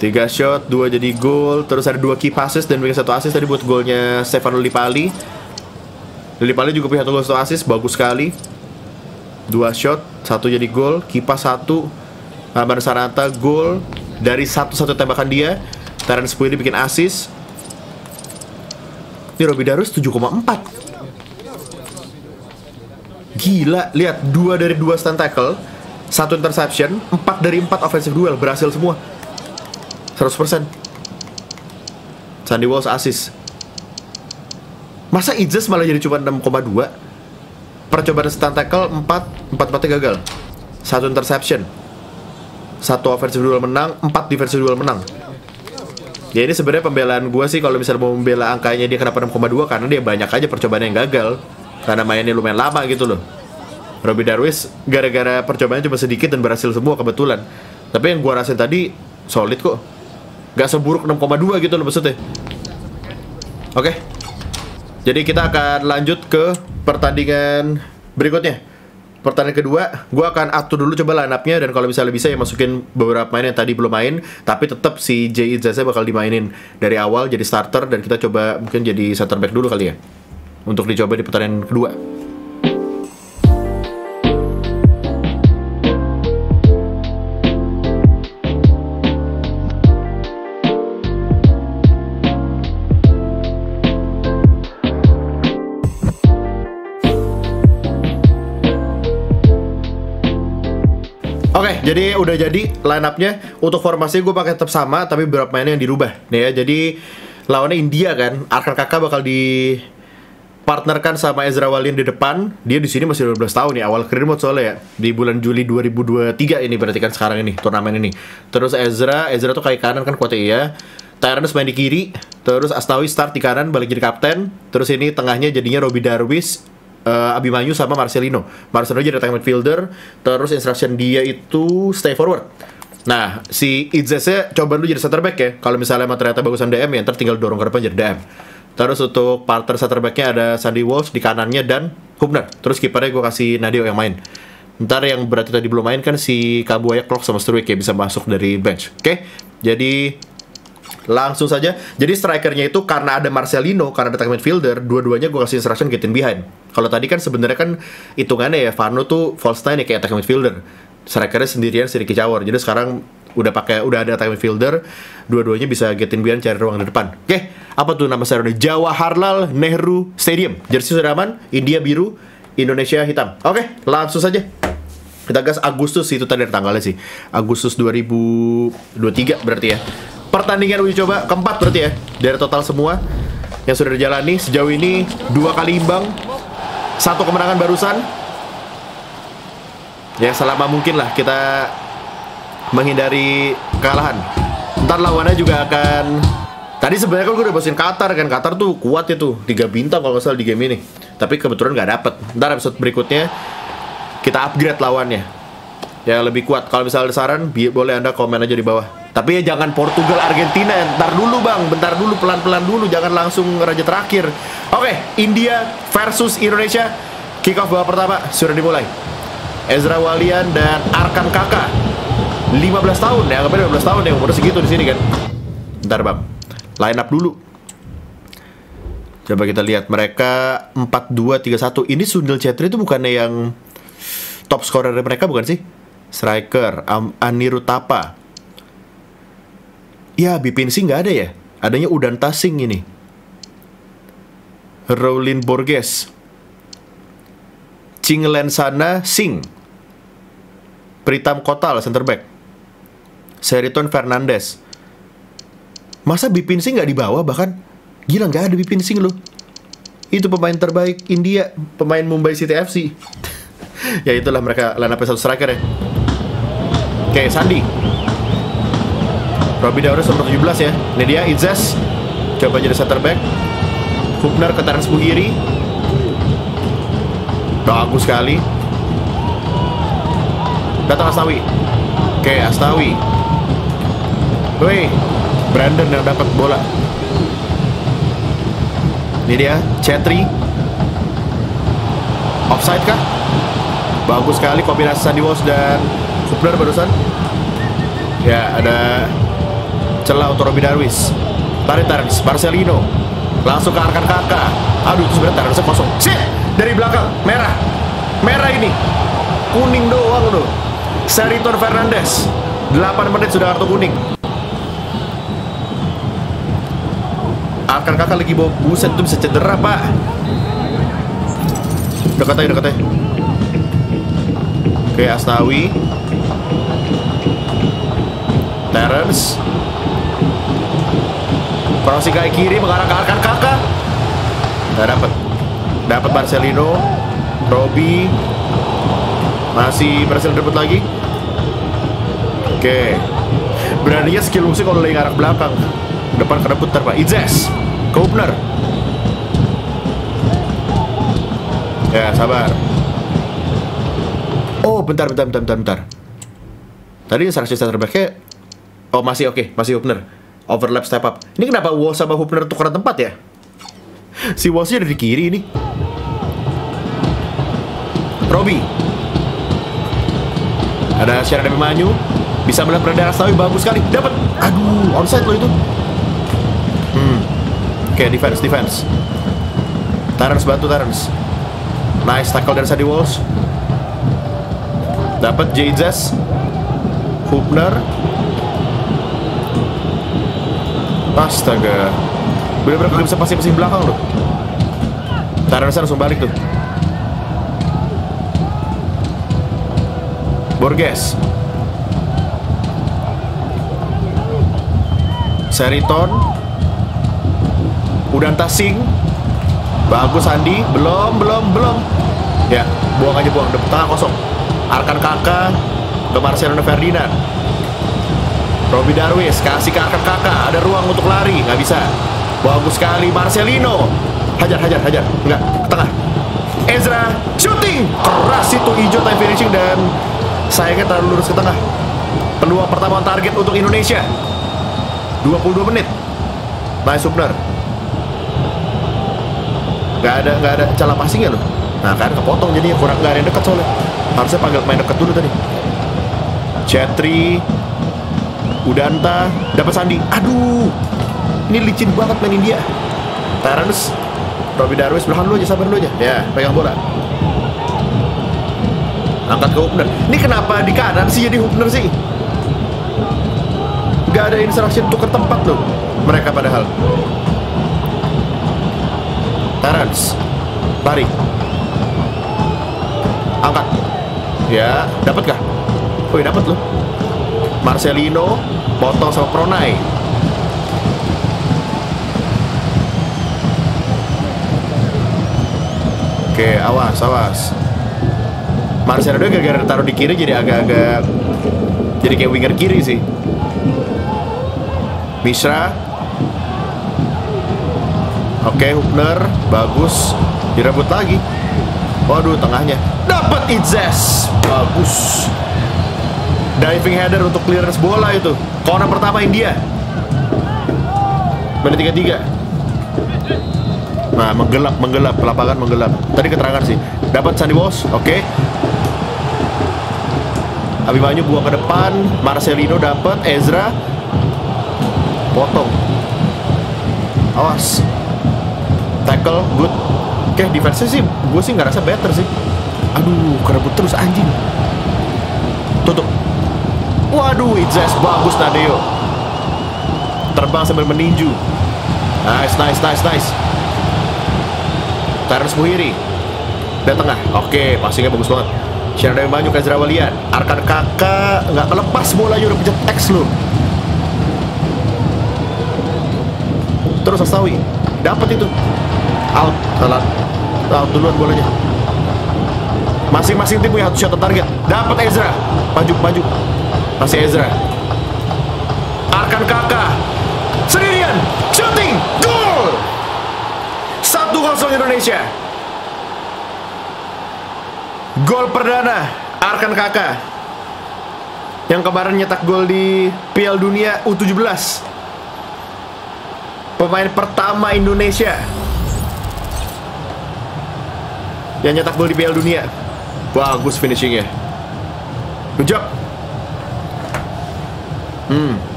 Tiga shot dua jadi gol. Terus ada dua key passes dan bikin satu assist tadi buat golnya Stefano Lipali Lipali juga punya satu gol satu assist. Bagus sekali. Dua shot satu jadi gol. Kipas satu. Amar Sananta gol. Dari satu-satu tembakan dia Terence Puidi bikin assist. Ini Robby Darus 7,4. Gila, lihat dua dari dua stand tackle, satu interception, empat dari empat offensive duel berhasil semua. 100%. Sandy Walsh assist. Masa Idzes malah jadi cuma 6,2? Percobaan stand tackle 4, 4 4 gagal. Satu interception. Satu offensive duel menang, empat defensive duel menang. Ya ini sebenarnya pembelaan gue sih kalau misalnya mau membela angkanya dia kenapa 6,2 karena dia banyak aja percobaan yang gagal karena mainnya lumayan lama gitu loh. Robby Darwis gara-gara percobaannya cuma sedikit dan berhasil semua kebetulan. Tapi yang gue rasain tadi solid kok. Gak seburuk 6,2 gitu loh maksudnya. Oke. Jadi kita akan lanjut ke pertandingan berikutnya pertandingan kedua, gue akan atur dulu coba line dan kalau misalnya bisa ya masukin beberapa main yang tadi belum main, tapi tetap si J Zaza bakal dimainin dari awal jadi starter dan kita coba mungkin jadi center back dulu kali ya untuk dicoba di pertandingan kedua. Jadi udah jadi line up-nya untuk formasi gue pakai tetap sama tapi beberapa mainnya yang dirubah nih ya. Jadi lawannya India kan, Arkan Kakak bakal di partnerkan sama Ezra Walian di depan. Dia di sini masih 12 tahun nih, awal karir mode soalnya ya. Di bulan Juli 2023 ini berarti kan sekarang ini turnamen ini. Terus Ezra, Ezra tuh kayak kanan kan kuatnya iya. Tyrannus main di kiri, terus Astawi start di kanan balik jadi kapten, terus ini tengahnya jadinya Robby Darwis, uh, Abimanyu sama Marcelino. Marcelino jadi attacking midfielder, terus instruction dia itu stay forward. Nah, si Idzesnya coba dulu jadi center back ya. Kalau misalnya emang ternyata bagusan DM ya, ntar tinggal dorong ke depan jadi DM. Terus untuk partner center backnya ada Sandy Walsh di kanannya dan Hubner. Terus kipernya gue kasih Nadio yang main. Ntar yang berarti tadi belum main kan si Kabuaya Clock sama Sturwick ya bisa masuk dari bench. Oke, jadi langsung saja. Jadi strikernya itu karena ada Marcelino, karena ada attacking midfielder, dua-duanya gue kasih instruction get in behind. Kalau tadi kan sebenarnya kan hitungannya ya Farno tuh false nine ya kayak attacking midfielder. Strikernya sendirian Ricky Cawar. Jadi sekarang udah pakai udah ada attacking midfielder, dua-duanya bisa get in behind cari ruang di depan. Oke, apa tuh nama stadionnya? Jawa Harlal Nehru Stadium. Jersey sudah aman, India biru, Indonesia hitam. Oke, langsung saja. Kita gas Agustus itu tadi tanggalnya sih. Agustus 2023 berarti ya pertandingan uji coba keempat berarti ya dari total semua yang sudah dijalani. Sejauh ini dua kali imbang satu kemenangan barusan. Ya selama mungkin lah kita menghindari kekalahan. Ntar lawannya juga akan tadi sebenarnya kan gue udah bosin Qatar kan. Qatar tuh kuat itu tiga bintang kalau nggak salah di game ini. Tapi kebetulan nggak dapet. Ntar episode berikutnya kita upgrade lawannya yang lebih kuat kalau misalnya ada saran boleh anda komen aja di bawah tapi ya jangan Portugal Argentina, bentar dulu bang, bentar dulu pelan-pelan dulu, jangan langsung raja terakhir. Oke, India versus Indonesia. Kick off babak pertama sudah dimulai. Ezra Walian dan Arkan Kakak 15 tahun ya, anggapnya 15 tahun ya umur segitu di sini kan. Bentar bang, line up dulu. Coba kita lihat mereka 4-2-3-1 Ini Sundel Chetri itu bukannya yang top scorer mereka bukan sih? Striker, Am Aniru Tapa. Ya, Bipin Singh nggak ada ya? Adanya Udan Tasing ini. Rowlin Borges. Chinglen Sana Singh. Pritam Kotal, center back. Seriton Fernandes. Masa Bipin Singh nggak dibawa bahkan? Gila nggak ada Bipin Singh loh. Itu pemain terbaik India, pemain Mumbai City FC. ya itulah mereka up satu striker ya. Oke, Sandi. Robby Daurus nomor 17 ya. Ini dia Izzas. Coba jadi center back. Hubner ke Terence Buhiri. Bagus sekali. Datang Astawi. Oke, Astawi. Woi, Brandon yang dapat bola. Ini dia, Chetri. Offside kah? Bagus sekali kombinasi Sandy Walsh dan Hubner barusan. Ya, ada celah untuk Robby Darwis. Tarik Terence, Marcelino. Langsung ke Arkan Kakak. Aduh, itu sebenarnya Terence kosong. Shit! Dari belakang, merah. Merah ini. Kuning doang loh. Seriton Fernandes. 8 menit sudah kartu kuning. Arkan kakak lagi bawa buset tuh bisa cedera pak Dekat aja dekat aja Oke Astawi Terence. Crossing ke kiri mengarah ke Arkan kakak Gak dapet Dapat Marcelino Robby Masih berhasil rebut lagi. Oke. Beraninya skill musik kalau lagi ngarah belakang. Depan kena putar pak. Izes. Ya sabar. Oh bentar bentar bentar bentar bentar. Tadi instruksi terbaiknya Oh masih oke Masih Hubner Overlap step up Ini kenapa Wall sama Hubner tukeran tempat ya Si Wallsnya ada di kiri ini Robby Ada Sheridan Manyu Bisa melihat peredaran Astawi bagus sekali Dapat Aduh onside lo itu Hmm. Oke, okay, defense, defense. Terence bantu Terence. Nice tackle dari Sadie Walsh. Dapat Jesus. Hubner. Astaga. Bener-bener gak bisa pasing-pasing belakang loh. Terence langsung balik tuh. Borges. Seriton. Udan Tasing Bagus Andi Belum, belum, belum Ya, buang aja buang tengah kosong Arkan Kakak Ke Marcelo Ferdinand Robby Darwis Kasih ke Arkan Kakak Ada ruang untuk lari. Nggak bisa. Bagus sekali Marcelino. Hajar, hajar, hajar. Enggak, ke tengah. Ezra Shooting. Keras itu hijau time finishing Dan sayangnya terlalu lurus ke tengah. Peluang pertama target untuk Indonesia. 22 menit. Nice Subner nggak ada nggak ada celah passingnya loh. Nah kan kepotong jadinya. Kurang nggak ada yang dekat soalnya. Harusnya panggil main dekat dulu tadi. Chetri Udanta dapat Sandi. Aduh ini licin banget main India. Terence Robby Darwis belakang dulu aja sabar dulu aja. Ya pegang bola. Angkat ke Hubner. Ini kenapa di kanan sih jadi Hubner sih? Nggak ada instruction tukar tempat loh mereka padahal. Terence Lari Angkat. Ya, dapat kah? Oh, dapat loh. Marcelino potong sama Pronai Oke, awas, awas Marcelino gara-gara taruh di kiri jadi agak-agak Jadi kayak winger kiri sih Mishra Oke, Hubner bagus. Direbut lagi. Waduh, tengahnya. Dapat Itzes. Bagus. Diving header untuk clearance bola itu. Corner pertama India. Menit 33. Nah, menggelap, menggelap, lapangan menggelap. Tadi keterangan sih. Dapat Sandy Walsh, oke. Abimanyu buang ke depan, Marcelino dapat, Ezra potong. Awas. Tackle, good. Oke, defense sih gue sih nggak rasa better sih. Aduh, kerebut terus anjing. Tutup. Waduh, Idzes bagus Nadeo. Terbang sambil meninju. Nice, nice, nice, nice. Terence Muhiri. Dan tengah. Oke passingnya bagus banget. Sherdan Banyu ke Walian Arkan kakak nggak kelepas bolanya udah pencet X lu Terus Astawi Dapat itu. Out. Salah Out duluan bolanya. Masing-masing tim punya satu shot target. Dapat Ezra. Maju maju Masih Ezra. Arkan kakak Sendirian. Shooting. Goal. 1-0 Indonesia. Gol perdana Arkan Kakak Yang kemarin nyetak gol di Piala Dunia U17 Pemain pertama Indonesia Yang nyetak gol di Piala Dunia. Bagus finishingnya. Good job Hmm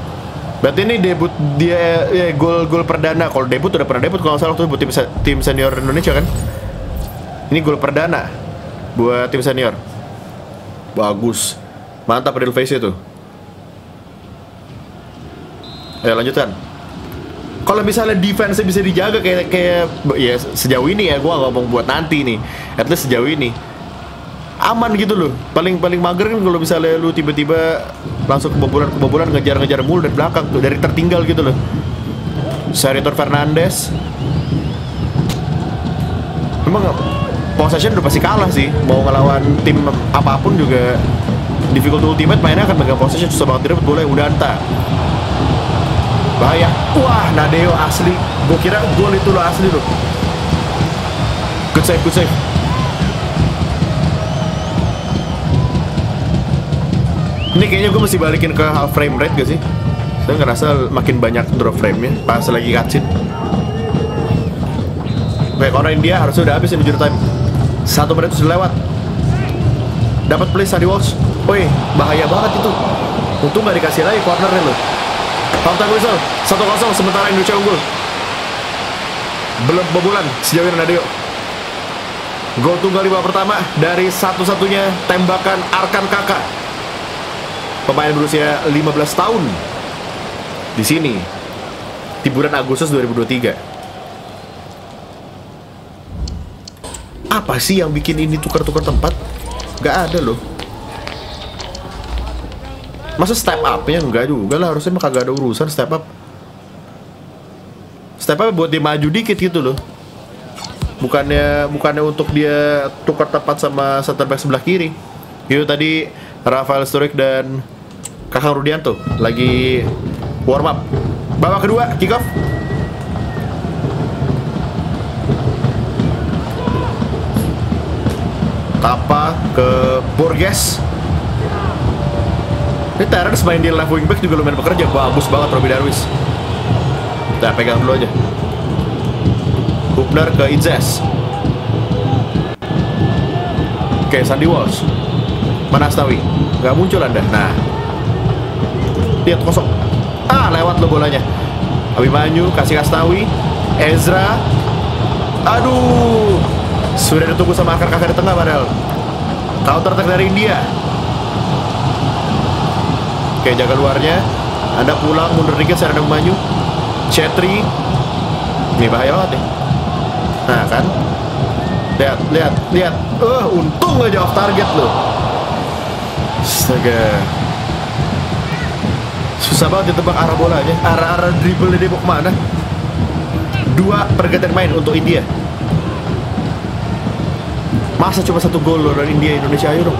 Berarti ini debut dia ya, gol gol perdana. Kalau debut udah pernah debut kalau salah waktu buat tim, tim senior Indonesia kan. Ini gol perdana buat tim senior. Bagus. Mantap face itu. Ayo lanjutkan. Kalau misalnya defense bisa dijaga kayak kayak ya sejauh ini ya gua ngomong buat nanti nih. At least sejauh ini aman gitu loh. Paling paling mager kan kalau misalnya lu tiba-tiba langsung kebobolan kebobolan ngejar-ngejar mulu dari belakang tuh dari tertinggal gitu loh. Saritor Fernandes. Memang possession udah pasti kalah sih. Mau ngelawan tim apa pun juga Difficult Ultimate mainnya akan megang possession Susah banget direbut yang udah anta Bahaya. Wah Nadeo asli. Gue kira gol itu lo asli loh. Good save, good save Ini kayaknya gue mesti balikin ke half frame rate gak sih? Saya ngerasa makin banyak drop frame-nya pas lagi cutscene. Oke, orang India harusnya udah habis ini juru time. Satu menit sudah lewat. Dapat play Sandy Walsh. Woi, bahaya banget itu. Untung nggak dikasih lagi cornernya loh. Half time whistle, 1-0 sementara Indonesia unggul. Belum bobolan sejauh ini Nadio. Gol tunggal di babak pertama dari satu-satunya tembakan Arkan Kakak. Pemain berusia 15 tahun di sini di bulan Agustus 2023. Apa sih yang bikin ini tukar-tukar tempat? Gak ada loh. Masa step up-nya enggak juga lah harusnya mah kagak ada urusan step up. Step up buat dia maju dikit gitu loh. Bukannya bukannya untuk dia tukar tempat sama center back sebelah kiri. Itu tadi Rafael Sturridge dan Kakang Rudianto lagi warm up. Babak kedua, kick off. Tapa ke Borges. Ini Terence main di left wing back juga lumayan bekerja. Bagus banget Robby Darwis. Kita pegang dulu aja. Hubner ke Idzes. Oke, Sandy Walsh. Mana Astawi? Gak muncul anda. Nah, lihat kosong. Ah, lewat lo bolanya. Abimanyu kasih Astawi. Ezra. Aduh. Sudah ditunggu sama akar kakak di tengah padahal. Counter attack dari India. Oke, jaga luarnya. Anda pulang mundur dikit saya ada Abimanyu. Chetri. Ini bahaya banget ya. Nah, kan? Lihat, lihat, lihat. Eh, untung aja off target loh. Astaga. Susah banget ditebak arah bolanya Arah-arah dribble dia mau ke mana? Dua pergantian main untuk India. Masa cuma satu gol loh dari India Indonesia? Ayo dong.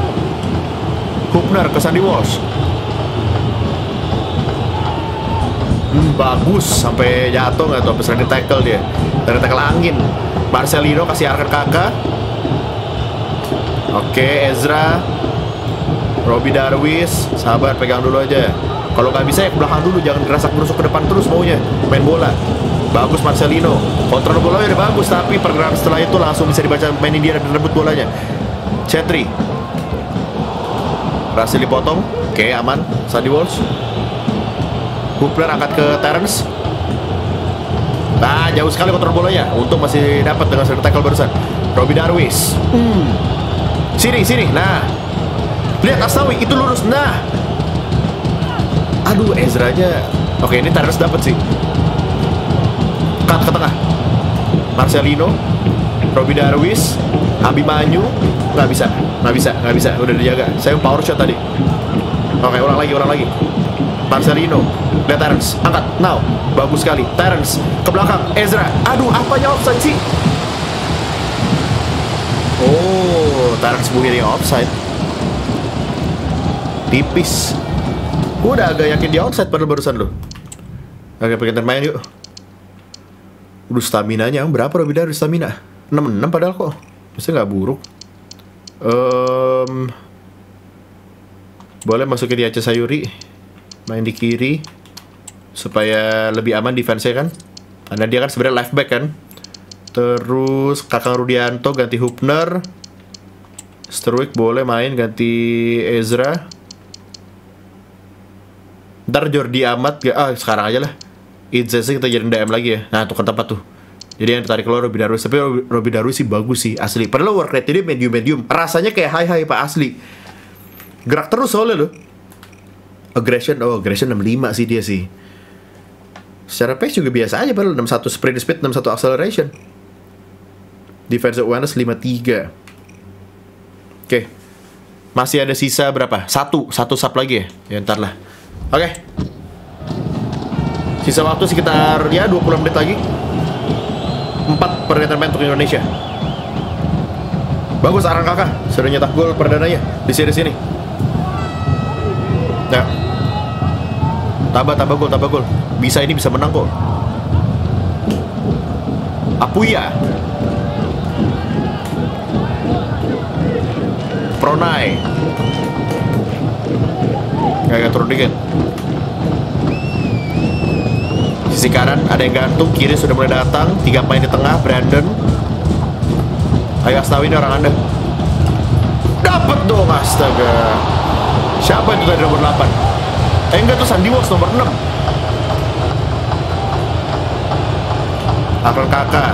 Hubner ke Sandy Walsh. Hmm, Bagus. Sampai jatuh nggak tuh? Dari tackle dia. Dari tackle angin. Marcelino kasih arahkan kakak Oke Ezra. Robby Darwis. Sabar pegang dulu aja kalau nggak bisa ya ke belakang dulu, jangan gerasak gerusuk ke depan terus maunya main bola. Bagus Marcelino. Kontrol bolanya udah bagus, tapi pergerakan setelah itu langsung bisa dibaca main India dan rebut bolanya. Chetri. Berhasil dipotong. Oke, aman. Sandy Walsh. Hupler angkat ke Terence. Nah, jauh sekali kontrol bolanya. Untung masih dapat dengan seri tackle barusan. Robbie Darwis. Hmm. Sini, sini. Nah. Lihat Astawi, itu lurus. Nah. Aduh, Ezra-nya. Oke, ini Terence dapat sih. Cut ke tengah. Marcelino. Robbie Darwis. Abimanyu. Nggak bisa, nggak bisa, nggak bisa. Udah dijaga. Saya power shot tadi. Oke, ulang lagi, ulang lagi. Marcelino, lihat Terence, angkat, now, bagus sekali. Terence ke belakang, Ezra, aduh, apanya offside sih? Oh, Terence Buhiri offside. Tipis. Gue udah agak yakin dia offside pada barusan lo. Oke, pengen main yuk. Udah stamina-nya berapa Robi dari stamina? 66 padahal kok. Maksudnya nggak buruk. Ehm, boleh masukin di Aceh Sayuri main di kiri supaya lebih aman defense-nya kan karena dia kan sebenarnya left back kan terus Kakang Rudianto ganti Hupner Struik boleh main ganti Ezra ntar Jordi Amat gak, ah sekarang aja lah. Idzes kita jadi DM lagi ya. Nah tukar tempat tuh. Jadi yang ditarik keluar Robi Darwis tapi Robi Darwis sih bagus sih asli. Padahal work rate dia medium-medium. Rasanya kayak high-high pak asli. Gerak terus soalnya loh. Aggression oh aggression 65 sih dia sih. Secara pace juga biasa aja padahal 61 sprint speed 61 acceleration. Defensive awareness 53 oke. Masih ada sisa berapa? Satu. Satu sub lagi ya? Ya ntar lah oke sisa waktu sekitar ya 20 menit lagi 4 pergantian main untuk Indonesia bagus Arang kakak sudah nyetak gol perdananya di series ini Ya. Tambah, tambah gol, tambah gol. Bisa ini bisa menang kok. Apuya. Pronai. Kayak turun dikit. Sisi kanan ada yang gantung, kiri sudah mulai datang. Tiga pemain di tengah, Brandon. Ayo Astawi ini orang anda. Dapat dong, astaga. Siapa itu tadi nomor 8? Eh enggak tuh Sandy Walsh nomor 6 Akron kakak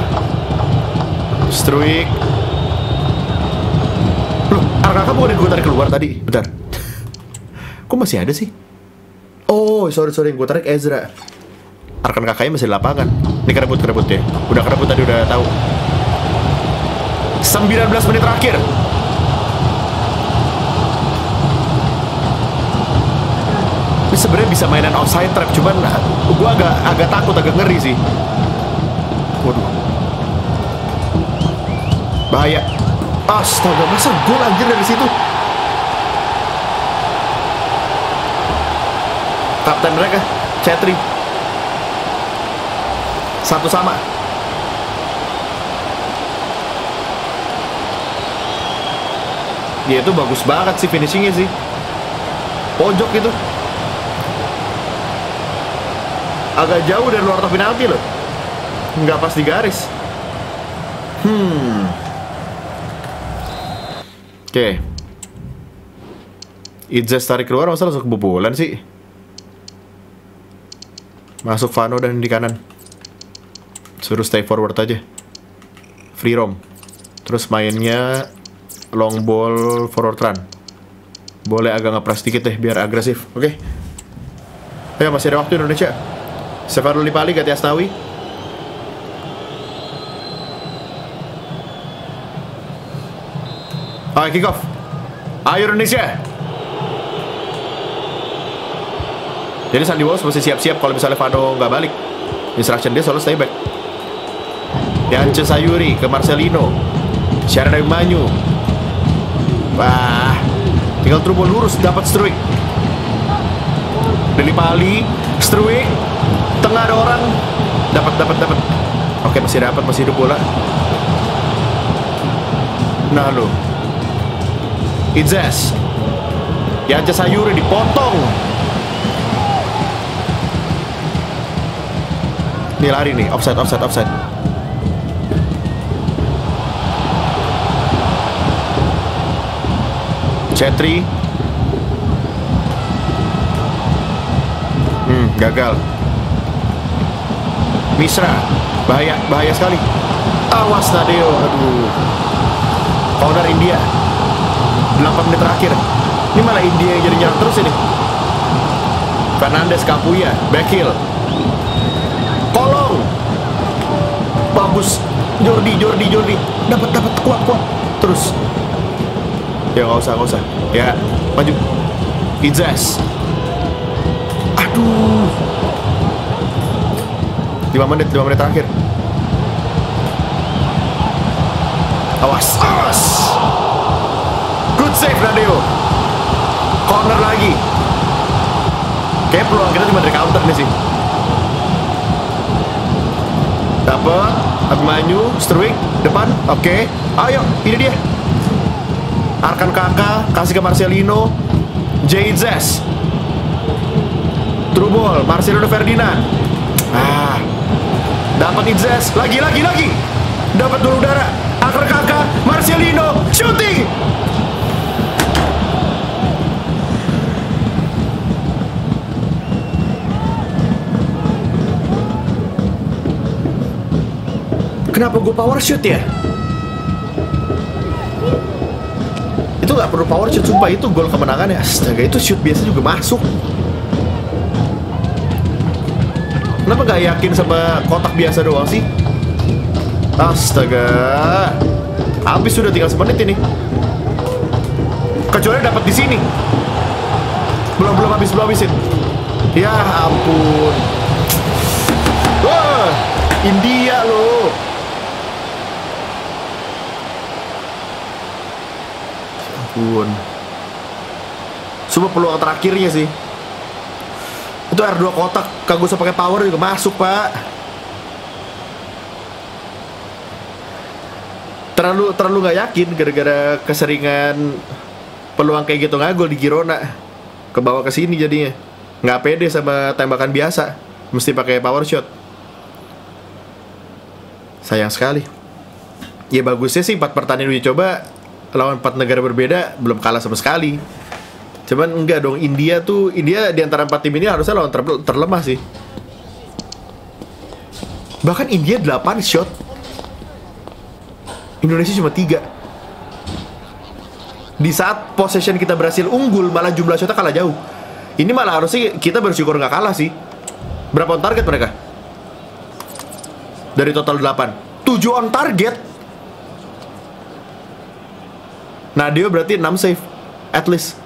Struik Loh, Akron kakak bukan yang gue tarik keluar tadi Bentar Kok masih ada sih? Oh, sorry sorry gue tarik Ezra Arkan kakaknya masih di lapangan Ini kerebut kerebut ya Udah kerebut tadi udah tahu 19 menit terakhir Ini sebenarnya bisa mainan outside trap, cuman gue agak agak takut, agak ngeri sih. Waduh. Bahaya. Astaga, masa gol anjir dari situ? Kapten mereka, Chetri. Satu sama. Dia itu bagus banget sih finishingnya sih. Pojok itu. agak jauh dari luar penalti loh nggak pas di garis hmm oke Idzes tarik keluar masa langsung kebobolan sih masuk Vano dan di kanan. Suruh stay forward aja. Free roam. Terus mainnya long ball forward run. Boleh agak ngepres dikit deh biar agresif oke? Ayo masih ada waktu Indonesia. Sefarul Lipali ganti Astawi Oke kick off. Ayo Indonesia Jadi Sandy Walsh mesti siap-siap kalau misalnya Fado nggak balik. Instruction dia selalu stay back. Yance Sayuri ke Marcelino. Syarada Manyu Wah Tinggal turbo lurus dapat Struik. Deli Pali Struik. Tengah ada orang. Dapat dapat dapat. Oke masih dapat masih hidup bola. Nah lo Idzes Yance Sayuri dipotong Nih lari nih, offside, offside, offside. Chetri. Hmm, gagal. Misra, bahaya, bahaya sekali. Awas Nadeo, aduh. Corner India. 8 menit terakhir. Ini malah India yang jadi nyerang terus ini. Fernandes Kapuya, heel. Kolong. Bagus. Jordi, Jordi, Jordi. Dapat, dapat, kuat, kuat. Terus. Ya nggak usah, nggak usah. Ya, maju. Izas. Aduh. 5 menit, 5 menit terakhir. Awas, awas. Good save Nadeo. Corner lagi. Kayak peluang kita cuma dari counter nih sih. Dapat, Abmanyu, Struik, depan, oke. Ayo, ini dia. Arkan kakak, kasih ke Marcelino, Jayzes. True ball, Marcelino Ferdinand. Ah, dapat Itzes, lagi, lagi, lagi. Dapat dulu udara. Arkan kakak, Marcelino, shooting. Kenapa gue power shoot ya? Itu nggak perlu power shoot, sumpah itu gol kemenangan ya. Astaga, itu shoot biasa juga masuk. Kenapa nggak yakin sama kotak biasa doang sih? Astaga, habis sudah tinggal semenit ini. Kecuali dapat di sini. Belum belum habis belum habisin. Ya ampun. Wah, India loh. Ampun. Cuma peluang terakhirnya sih. Itu R2 kotak Kagak usah pakai power juga masuk pak. Terlalu terlalu nggak yakin gara-gara keseringan peluang kayak gitu ngagol di Girona. Ke bawah ke sini jadinya. Nggak pede sama tembakan biasa. Mesti pakai power shot. Sayang sekali. Ya bagusnya sih empat pertandingan uji coba lawan empat negara berbeda belum kalah sama sekali. Cuman enggak dong India tuh India di antara empat tim ini harusnya lawan ter- terlemah sih. Bahkan India 8 shot. Indonesia cuma 3. Di saat possession kita berhasil unggul malah jumlah shotnya kalah jauh. Ini malah harusnya kita bersyukur nggak kalah sih. Berapa on target mereka? Dari total 8. 7 on target. Nadio berarti 6 save at least.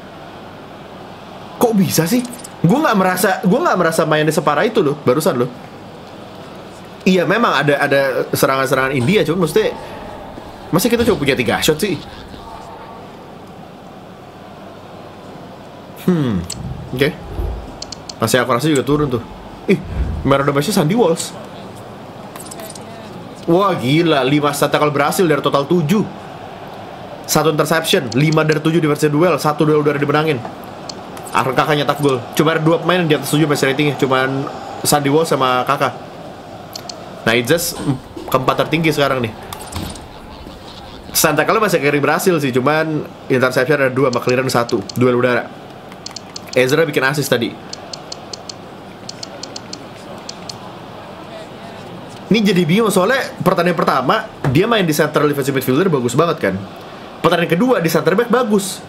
Kok bisa sih? Gue nggak merasa, gue nggak merasa mainnya separah itu loh, barusan loh. Iya memang ada ada serangan-serangan India, cuma mesti masa kita cuma punya tiga shot sih? Hmm, oke. Masih akurasi juga turun tuh. Ih, merah Basnya Sandy Walls. Wah gila, 5 stat kalau berhasil dari total 7 satu interception, 5 dari 7 di versi duel, satu duel udah dimenangin. Arkan kakak nyetak gol. Cuma ada dua pemain di atas 7 base ratingnya, cuman Sandy Walsh sama kakak. Nah, mm, keempat tertinggi sekarang nih. Santa kalau masih kiri berhasil sih, cuman interception ada dua, clearance satu, duel udara. Ezra bikin assist tadi. Ini jadi bingung soalnya pertandingan pertama dia main di central defensive midfielder bagus banget kan. Pertandingan kedua di center back bagus.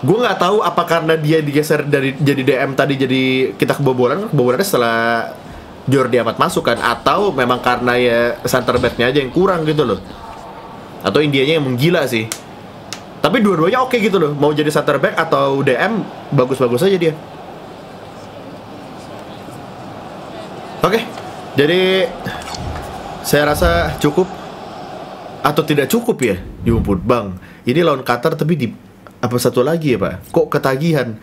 Gue nggak tahu apa karena dia digeser dari jadi DM tadi jadi kita kebobolan, kebobolannya setelah Jordi amat masuk kan atau memang karena ya center backnya aja yang kurang gitu loh. Atau Indianya yang menggila sih. Tapi dua-duanya oke gitu loh. Mau jadi center back atau DM bagus-bagus aja dia. Oke. Jadi saya rasa cukup atau tidak cukup ya ampun bang Ini lawan Qatar tapi di Apa satu lagi ya pak? Kok ketagihan?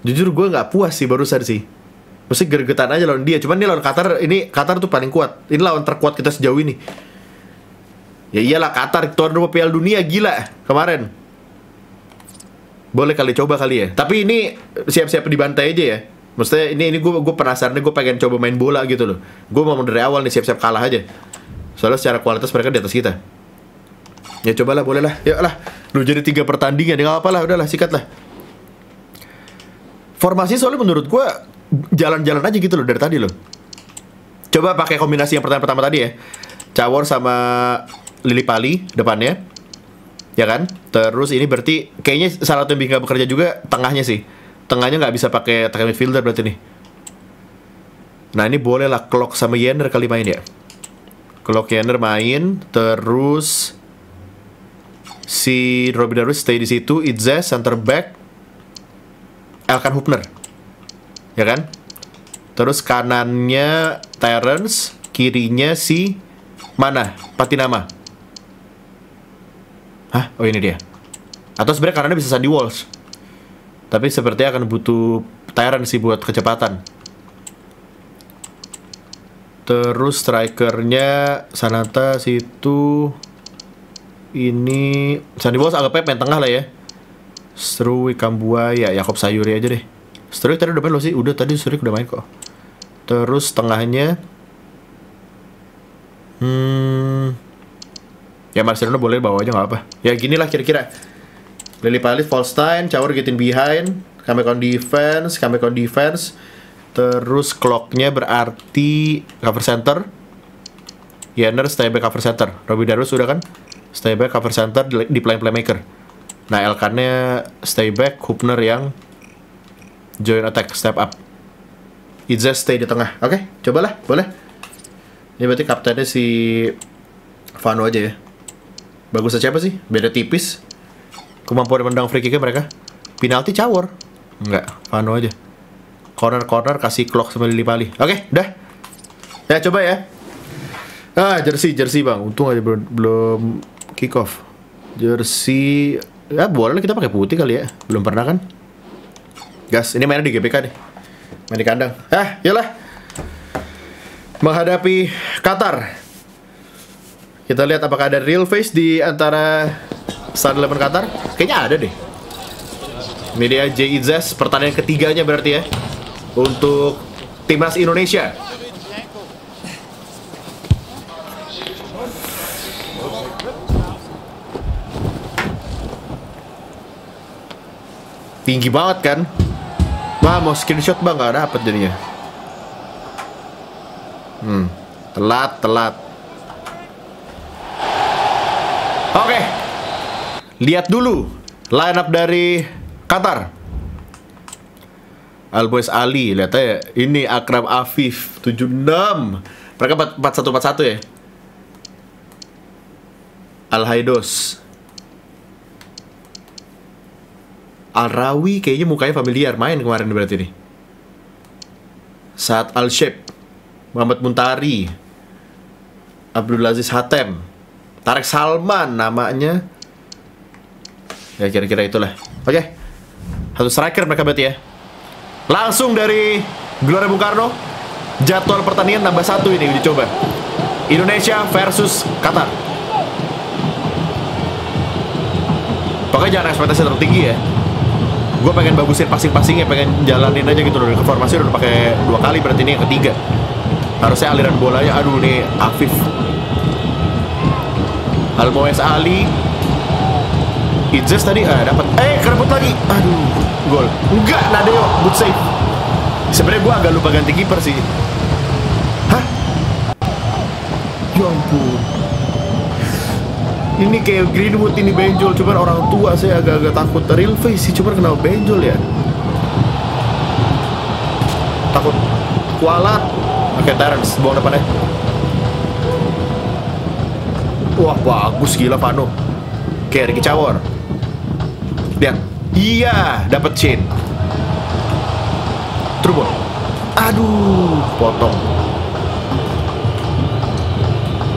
Jujur gue nggak puas sih barusan sih. Mesti gergetan aja lawan dia. Cuman ini lawan Qatar Ini Qatar tuh paling kuat. Ini lawan terkuat kita sejauh ini. Ya iyalah Qatar Tuan rumah Piala Dunia gila Kemarin. Boleh kali coba kali ya. Tapi ini siap-siap dibantai aja ya Maksudnya ini ini gue gue penasaran nih gue pengen coba main bola gitu loh. Gue mau dari awal nih siap-siap kalah aja. Soalnya secara kualitas mereka di atas kita. Ya cobalah boleh lah. Ya lah. Lu jadi tiga pertandingan ya nggak apa lah udahlah sikat lah. Formasi soalnya menurut gue jalan-jalan aja gitu loh dari tadi loh. Coba pakai kombinasi yang pertama-pertama tadi ya. Cawor sama Lili Pali depannya. Ya kan? Terus ini berarti kayaknya salah yang nggak bekerja juga tengahnya sih. Tengahnya nggak bisa pakai tengah midfielder berarti nih. Nah ini boleh lah Clock sama Yenner kali main ya. Clock Yenner main, terus si Robin Darwish stay di situ, Itze center back, Elkan Hupner, ya kan? Terus kanannya Terence, kirinya si mana? Patinama. Hah? Oh ini dia. Atau sebenarnya kanannya bisa Sandy Walsh. Tapi sepertinya akan butuh Terence sih buat kecepatan. Terus strikernya Sanata situ ini Sandy Walsh agak main tengah lah ya. Struwi Kambuaya, Yakob Sayuri aja deh. Struwi tadi udah main lo sih, udah tadi Struwi udah main kok. Terus tengahnya Hmm Ya Marcelino boleh bawa aja nggak apa Ya gini lah kira-kira Lily Palit, Volstein, Cawar getting behind Comeback on defense, comeback on defense. Terus clocknya berarti cover center. Yenner stay back cover center. Robby Darus udah kan? Stay back cover center di, playing playmaker. Nah Elkannya stay back Hupner yang Join attack, step up. Itza stay di tengah Oke, cobalah, boleh. Ini berarti kaptennya si Vano aja ya. Bagus siapa sih? Beda tipis Kemampuan menendang free kicknya mereka? Penalti cawor Enggak, Vano aja. Corner-corner kasih clock sama Lili Pali Oke, udah Ya coba ya. Ah, jersey, jersey bang. Untung aja belum, belum kick off. Jersey Ya boleh kita pakai putih kali ya. Belum pernah kan? Gas, ini mainnya di GBK nih Main di kandang. Ah, yalah. Menghadapi Qatar. Kita lihat apakah ada real face di antara Star Eleven Qatar? Kayaknya ada deh. Ini dia J.I.Z. pertandingan ketiganya berarti ya Untuk Timnas Indonesia. Tinggi banget kan? Wah mau screenshot bang? Gak dapet jadinya. Hmm Telat telat. Oke Lihat dulu Line up dari Qatar. Albois Ali Lihat aja. Ini Akram Afif 76 Mereka 4141 ya? Al Haidos Al-Rawi kayaknya mukanya familiar main kemarin berarti nih. Saat Al-Shep, Muhammad Muntari, Abdul Aziz Hatem, Tarek Salman namanya. Ya kira-kira itulah. Oke. Satu striker mereka berarti ya. Langsung dari Gelora Bung Karno. Jadwal pertandingan tambah satu ini uji coba. Indonesia versus Qatar. Pokoknya jangan ekspektasi tertinggi ya gue pengen bagusin passing-passingnya pengen jalanin aja gitu loh formasi udah pakai dua kali berarti ini yang ketiga harusnya aliran bolanya aduh nih Afif Almoes Ali Itzes tadi ah dapat eh kerebut lagi. Aduh gol. Enggak Nadeo good save. Sebenarnya gue agak lupa ganti kiper sih. Hah? Ya ampun. Ini kayak Greenwood ini benjol. Cuman orang tua saya agak-agak takut. Real face sih cuman kenapa benjol ya? Takut. Kualat oke Terence buang depannya wah bagus. Gila Vano. Oke Ricky lihat iya dapat chain Trubon aduh potong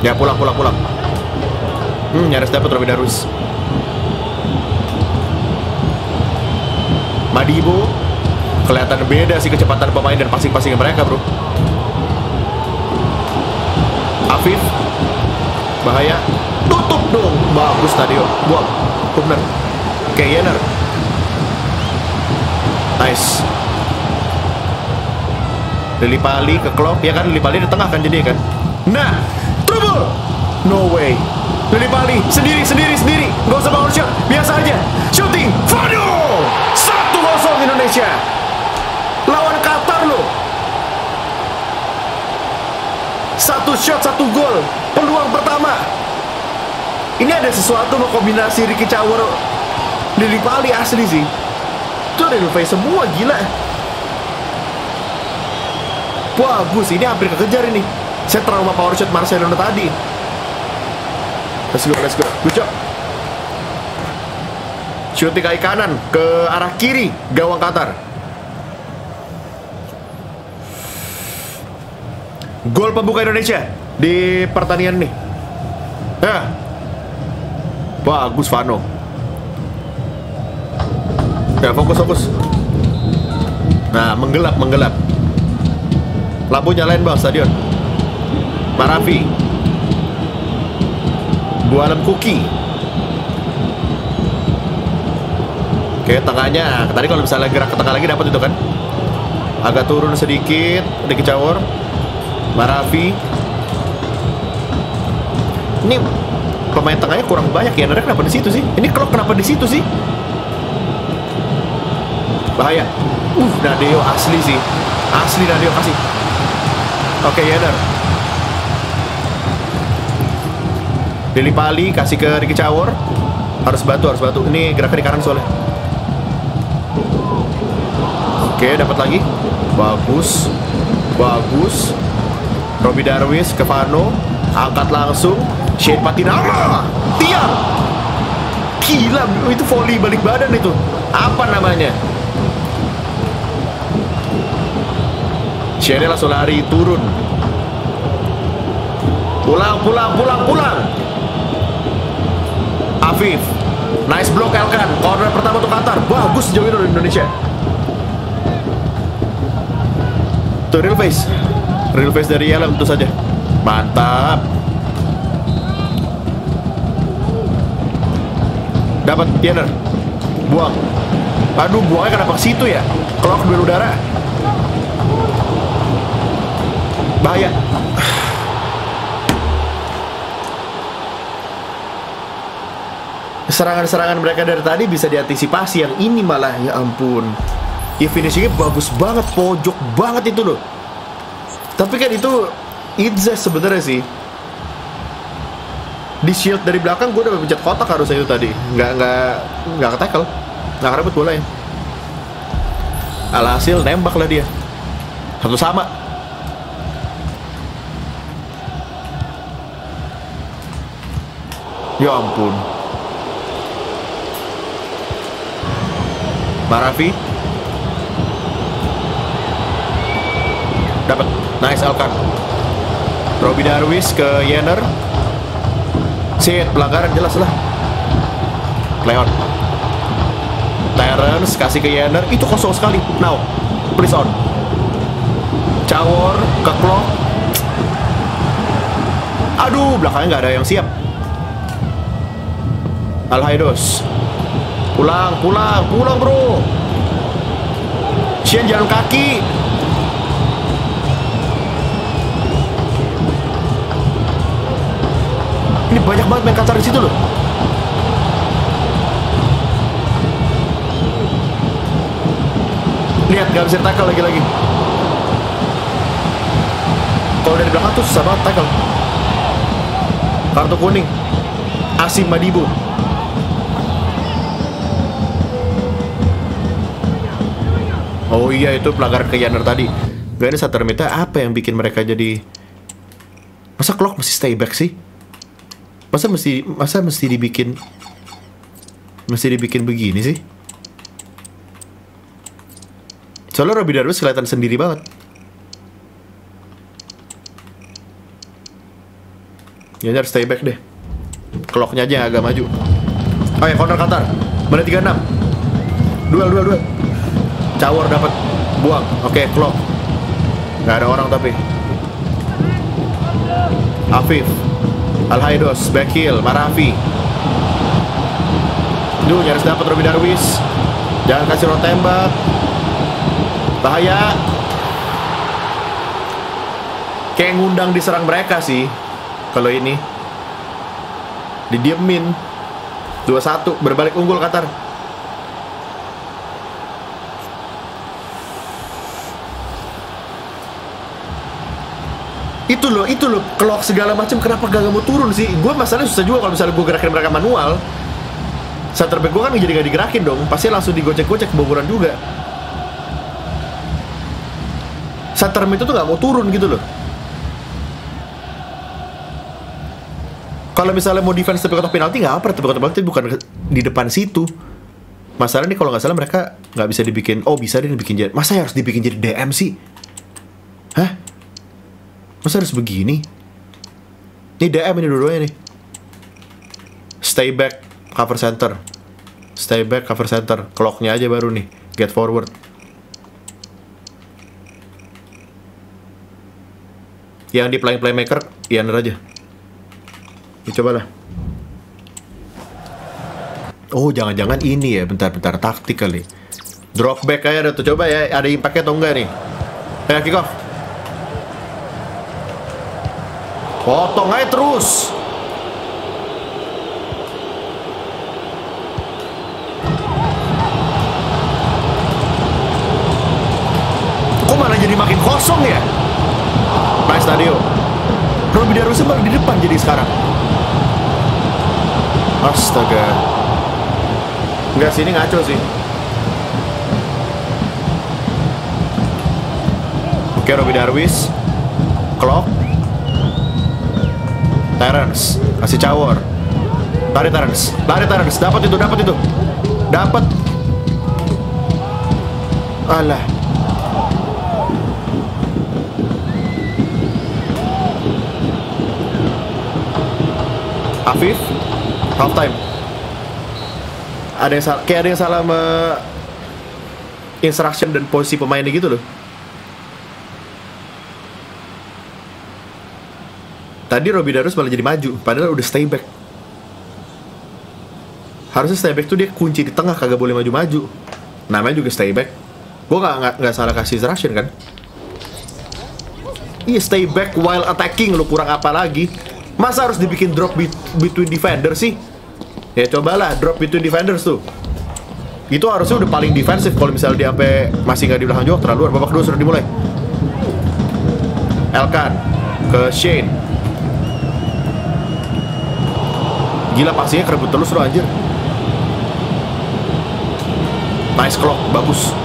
ya pulang pulang pulang Hmm, nyaris dapat Robin Darus. Madibo kelihatan beda sih kecepatan pemain dan passing-passing mereka, Bro. Afif bahaya. Tutup dong. Bagus tadi, yo. Buang. Hubner. Oke, Yener. Nice. Lili Pali ke Klok, ya kan Lili Pali di tengah kan jadi kan. Nah, trouble. No way. Lili Pali sendiri sendiri sendiri. Gak usah bangun shot, biasa aja. Shooting. Fado. Satu kosong Indonesia. Lawan Qatar loh. Satu shot, satu gol. Peluang pertama. Ini ada sesuatu mau kombinasi Ricky Cawer Lili Pali asli sih. Itu real face semua gila. Bagus, ini hampir kekejar ini. Saya trauma power shot Marcelino tadi. Let's go, let's go. Good job. Shooting kaki kanan ke arah kiri gawang Qatar. Gol pembuka Indonesia di pertandingan nih. Ya. Bagus Vano. Ya fokus fokus. Nah menggelap menggelap. Lampu nyalain bang stadion. Marafi. Bualam Kuki. Oke tengahnya. Tadi kalau misalnya gerak ke tengah lagi dapat itu kan. Agak turun sedikit. Dikit Cawor. Marafi. Ini pemain tengahnya kurang banyak ya. Nara kenapa di situ sih? Ini Klok kenapa di situ sih? Bahaya. Uh, Nadeo asli sih. Asli Nadeo kasih. Oke, Yeder. Deli Pali kasih ke Ricky Cawor. Harus batu, harus batu. Ini gerakan di kanan soalnya. Oke, dapat lagi. Bagus. Bagus. Robi Darwis ke Vano. Angkat langsung. Shane Patinama. Tiang. Gila, itu volley balik badan itu. Apa namanya? Shane langsung lari turun. Pulang, pulang, pulang, pulang. Afif. Nice block Elkan. Corner pertama untuk Qatar. Bagus sejauh ini Indonesia. Tuh real face. Real face dari Yelem tentu saja. Mantap. Dapat Jenner. Buang. Aduh, buangnya kenapa ke situ ya? Kalau ke udara. Bahaya. Serangan-serangan mereka dari tadi bisa diantisipasi Yang ini malah, ya ampun. Ya finishingnya bagus banget Pojok banget itu loh. Tapi kan itu Idzes sebenarnya sih. Di shield dari belakang gue udah pencet kotak harusnya itu tadi. Nggak, nggak, nggak ketackle. Nggak rebut bola ya. Alhasil nembak lah dia. Satu sama Ya ampun. Marafi. Dapat. Nice Alkan. Robi Darwis ke Yenner. Sit, pelanggaran jelas lah. Leon. Terence kasih ke Yenner. Itu kosong sekali. Now, please on. Cawor ke Klok. Aduh, belakangnya nggak ada yang siap. Alhaidos Pulang, pulang, pulang bro. Sien jalan kaki. Ini banyak banget main Qatar di situ loh. Lihat, gak bisa tackle lagi-lagi. Kalau dari belakang tuh susah banget tackle. Kartu kuning. Asim Madibu Oh iya itu pelanggaran ke tadi. Gak ada satu remita apa yang bikin mereka jadi Masa clock mesti stay back sih? Masa mesti masa mesti dibikin mesti dibikin begini sih? Soalnya Robby Darwis kelihatan sendiri banget. Yanner stay back deh. Clocknya aja yang agak maju. Oh ya, corner Qatar. Menit 36. Duel, duel, duel. Cawor dapat buang. Oke, clock. Nggak ada orang tapi. Afif. Alhaidos, Bekil, Marafi. Duh, nyaris dapat Robi Darwis. Jangan kasih roh tembak. Bahaya. kayak ngundang diserang mereka sih. Kalau ini didiemin 2-1 berbalik unggul Qatar. Itu loh itu loh kelok segala macam kenapa gak, mau turun sih? Gue masalahnya susah juga kalau misalnya gue gerakin mereka manual. Center back gue kan jadi gak digerakin dong pasti langsung digocek-gocek keboboran juga. Center itu tuh gak mau turun gitu loh. Kalau misalnya mau defense tapi kotak penalti nggak apa tapi kotak penalti bukan di depan situ. Masalah nih kalau nggak salah mereka nggak bisa dibikin oh bisa deh dibikin jadi masa harus dibikin jadi DM sih Masa harus begini? Ini DM ini dua-duanya nih. Stay back, cover center. Stay back, cover center. Clocknya aja baru nih. Get forward. Yang di playing playmaker, Ianer aja. Ya, coba lah. Oh, jangan-jangan ini ya, bentar-bentar taktik kali. Drop back aja tuh, coba ya, ada impactnya atau enggak nih. Ayo kick off. Potong aja terus. Kok malah jadi makin kosong ya? Nice Tadio. Robby Darwisnya baru di depan jadi sekarang. Astaga. Enggak sini ngaco sih. Oke, Robby Darwis. Clock. Terence kasih cawor. Lari Terence. Lari Terence. Dapat itu dapat itu. Dapat. Alah. Afif half time ada yang salah kayak ada yang salah me instruction dan posisi pemainnya gitu loh Tadi Robby Darus malah jadi maju, padahal udah stay back. Harusnya stay back tuh dia kunci di tengah, kagak boleh maju-maju. Namanya juga stay back. Gue nggak nggak salah kasih instruction kan? Iya stay back while attacking lu kurang apa lagi? Masa harus dibikin drop be- between defender sih? Ya cobalah drop between defenders tuh. Itu harusnya udah paling defensif kalau misalnya dia sampai masih nggak di belakang jauh terlalu luar. Babak dua sudah dimulai. Elkan ke Shane Gila pastinya kerebut terus lo anjir. Nice clock, bagus.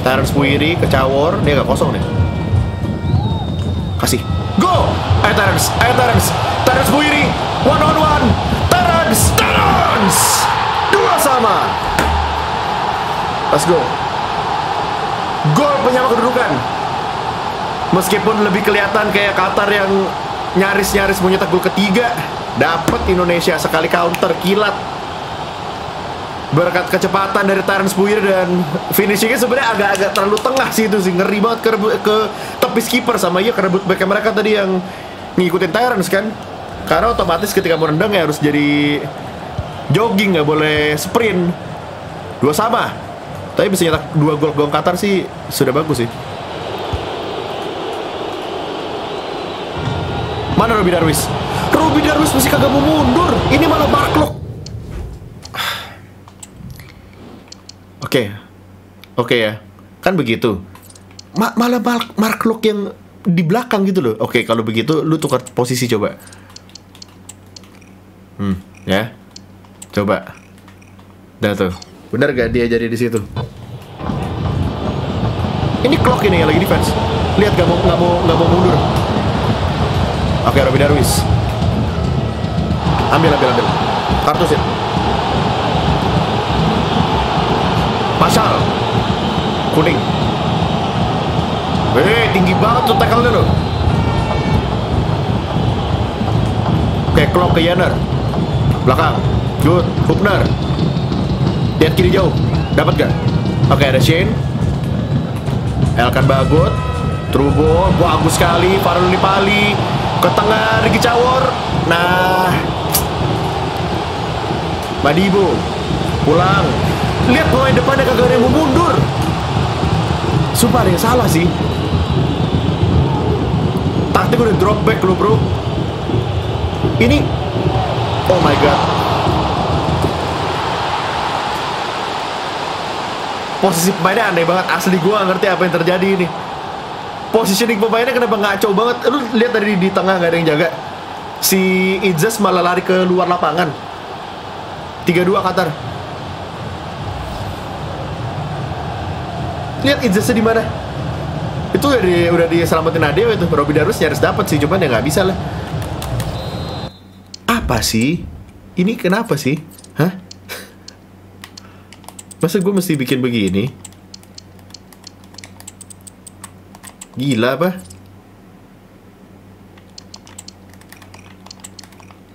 Terence Puiri ke Cawor Dia gak kosong nih. Kasih. Go! Ayo Terence, ayo Terence. Terence Puiri One on one. Terence, Terence. Dua sama. Let's go. Gol penyama kedudukan. Meskipun lebih kelihatan kayak Qatar yang nyaris-nyaris mau nyetak gol ketiga, dapat Indonesia sekali counter kilat. Berkat kecepatan dari Terence Puir dan finishingnya sebenarnya agak-agak terlalu tengah sih itu sih ngeri banget ke, ke tepi skipper sama iya kerebut back mereka tadi yang ngikutin Terence kan. Karena otomatis ketika mau nendang ya harus jadi jogging nggak boleh sprint. Dua sama. Tapi bisa nyetak dua gol gol Qatar sih sudah bagus sih. Mana Robby Darwis? Robby Darwis masih kagak mau mundur. Ini malah Barklok. Oke. Oke ya. Kan begitu. Ma malah Mark Marklok yang di belakang gitu loh. Oke, kalau begitu lu tukar posisi coba. Hmm, ya. Coba. Dah tuh. Bener gak dia jadi di situ? Ini clock ini yang lagi defense. Lihat gak mau nggak mau nggak mau mundur. Oke, Robby Darwis. Ambil, ambil, ambil. Kartu sih. Pasal. Kuning. Eh, tinggi banget tuh tackle-nya loh. Oke, clock ke Yaner. Belakang. Good. Hubner. Lihat kiri jauh. Dapat gak? Oke, ada Shane. Elkan Bagot. Trubo. Bagus sekali. Farul Pali. Ke tengah Riki Cawor. Nah. Madibo. Pulang. Lihat pemain depannya kagak ada yang mau mundur. Sumpah ada yang salah sih. Taktik udah drop back lo bro. Ini, oh my god. Posisi pemainnya aneh banget. Asli gue ngerti apa yang terjadi ini. Positioning pemainnya kenapa ngaco banget. Lu lihat tadi di tengah gak ada yang jaga. Si Izzas malah lari ke luar lapangan. 3-2 Qatar. Lihat Izzasnya di mana? Itu udah di, udah diselamatin Adeo itu. Robby Darus nyaris dapat sih, cuman ya nggak bisa lah. Apa sih? Ini kenapa sih? Hah? Masa gue mesti bikin begini? Gila apa?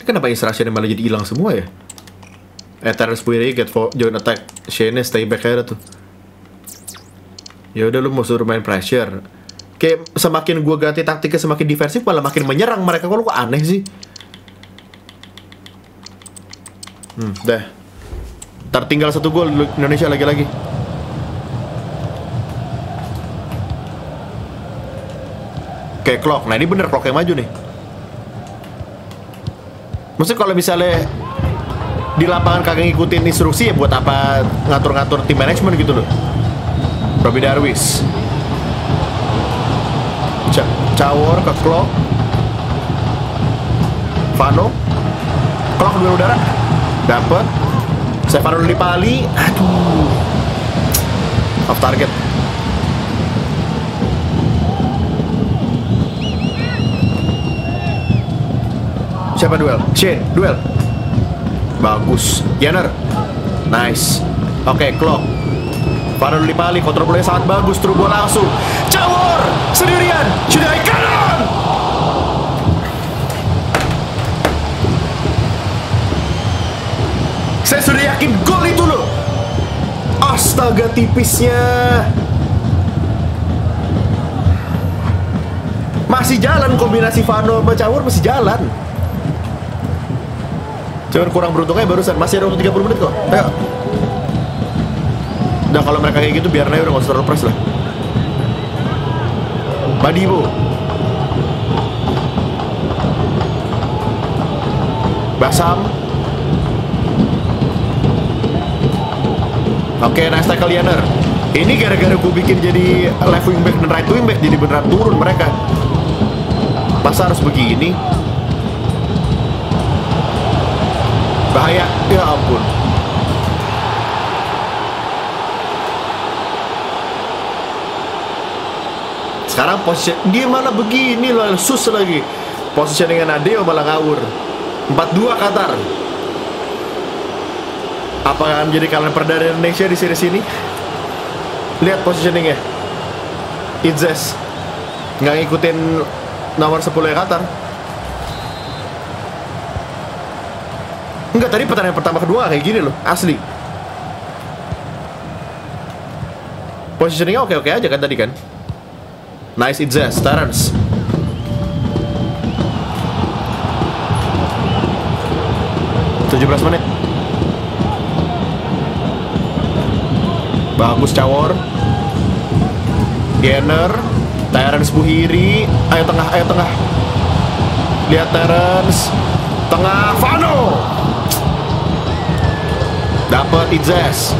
Kenapa instruction malah jadi hilang semua ya? Eternal Spirit get for join attack. Shane stay back aja tuh. Ya udah lu mau suruh main pressure. Kayak semakin gua ganti taktiknya semakin defensif malah makin menyerang mereka kok lu kok aneh sih. Hmm, dah. Tertinggal satu gol Indonesia lagi-lagi. Kayak clock. Nah ini bener clock yang maju nih. Maksudnya kalau misalnya di lapangan kagak ngikutin instruksi ya buat apa ngatur-ngatur tim manajemen gitu loh. Robby Darwis. Ca Cawor ke Klok. Vano. Klok dua udara. Dapet. Stefano Lipali. Aduh. Off target. Siapa duel? Shane, duel. Bagus. Jenner. Nice. Oke, Klok. Para Lipali kontrol bolanya sangat bagus, bola langsung. Cawor sendirian, sudah kanan. Saya sudah yakin gol itu loh. Astaga tipisnya. Masih jalan kombinasi Vano sama Cawor masih jalan. Cuman kurang beruntungnya barusan masih ada waktu 30 menit kok. Ayo. Udah kalau mereka kayak gitu biar aja udah gak usah terlalu press lah. Badibo. Basam. Oke, nice tackle Yanner. Ini gara-gara gue bikin jadi left wing back dan right wing back jadi beneran turun mereka. Masa harus begini? Bahaya, ya ampun. Sekarang posisi dia malah begini lah, sus lagi. Posisi dengan Adeo malah ngawur. 4-2 Qatar. Apakah menjadi kalian perdana Indonesia di series ini? Lihat positioningnya. Idzes nggak ngikutin nomor 10 ya Qatar. Enggak, tadi pertandingan pertama kedua kayak gini loh, asli. Positioningnya oke-oke aja kan tadi kan. Nice Idzes, Terence. Tujuh belas menit. Bagus Cawor. Jenner, Terence Buhiri, ayo tengah, ayo tengah. Lihat Terence, tengah Vano. Dapat Idzes.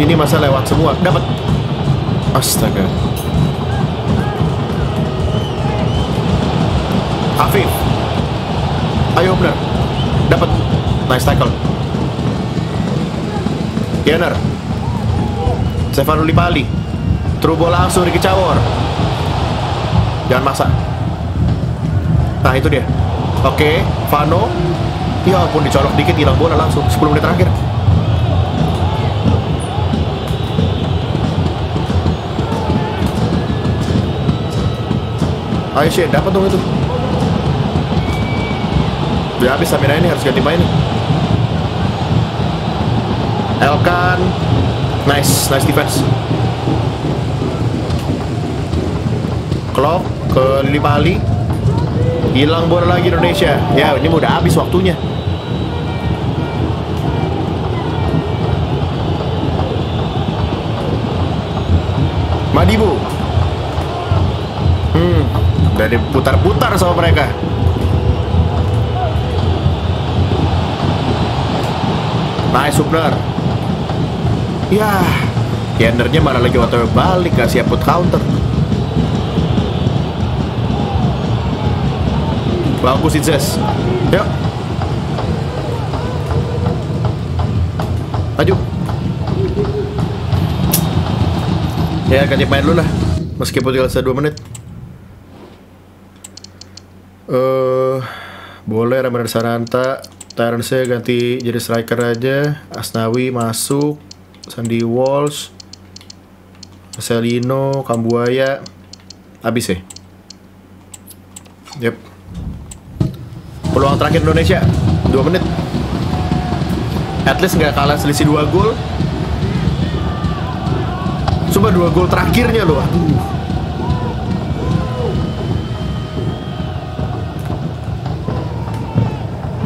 Ini masa lewat semua. Dapat. Astaga. Afif. Ayo benar. Dapat. Nice tackle. Jenner. Stefano Lipali. True bola langsung di Kecawor. Jangan maksa. Nah itu dia. Oke, Vano. Ya ampun dicolok dikit hilang bola langsung 10 menit terakhir. Shane, dapat dong itu. Udah habis Samira ini harus ganti main. Elkan. Nice, nice defense. Klok ke Lili Pali. Hilang bola lagi Indonesia. Ya, ini udah habis waktunya. Madibu. Hmm, udah diputar-putar sama mereka. Nice Subner. Yah, Tendernya malah lagi otw balik kasih siap put counter. Bagus Izzes. Yuk. Maju. Ya ganti main dulu lah. Meskipun tinggal sisa 2 menit. Eh, uh, boleh Ramadan Sananta. Terence ganti jadi striker aja. Asnawi masuk. Sandy Walsh. Marcelino, Kambuaya. Habis ya. Yep. Peluang terakhir Indonesia 2 menit. At least nggak kalah selisih 2 gol. Coba 2 gol terakhirnya loh. Aduh.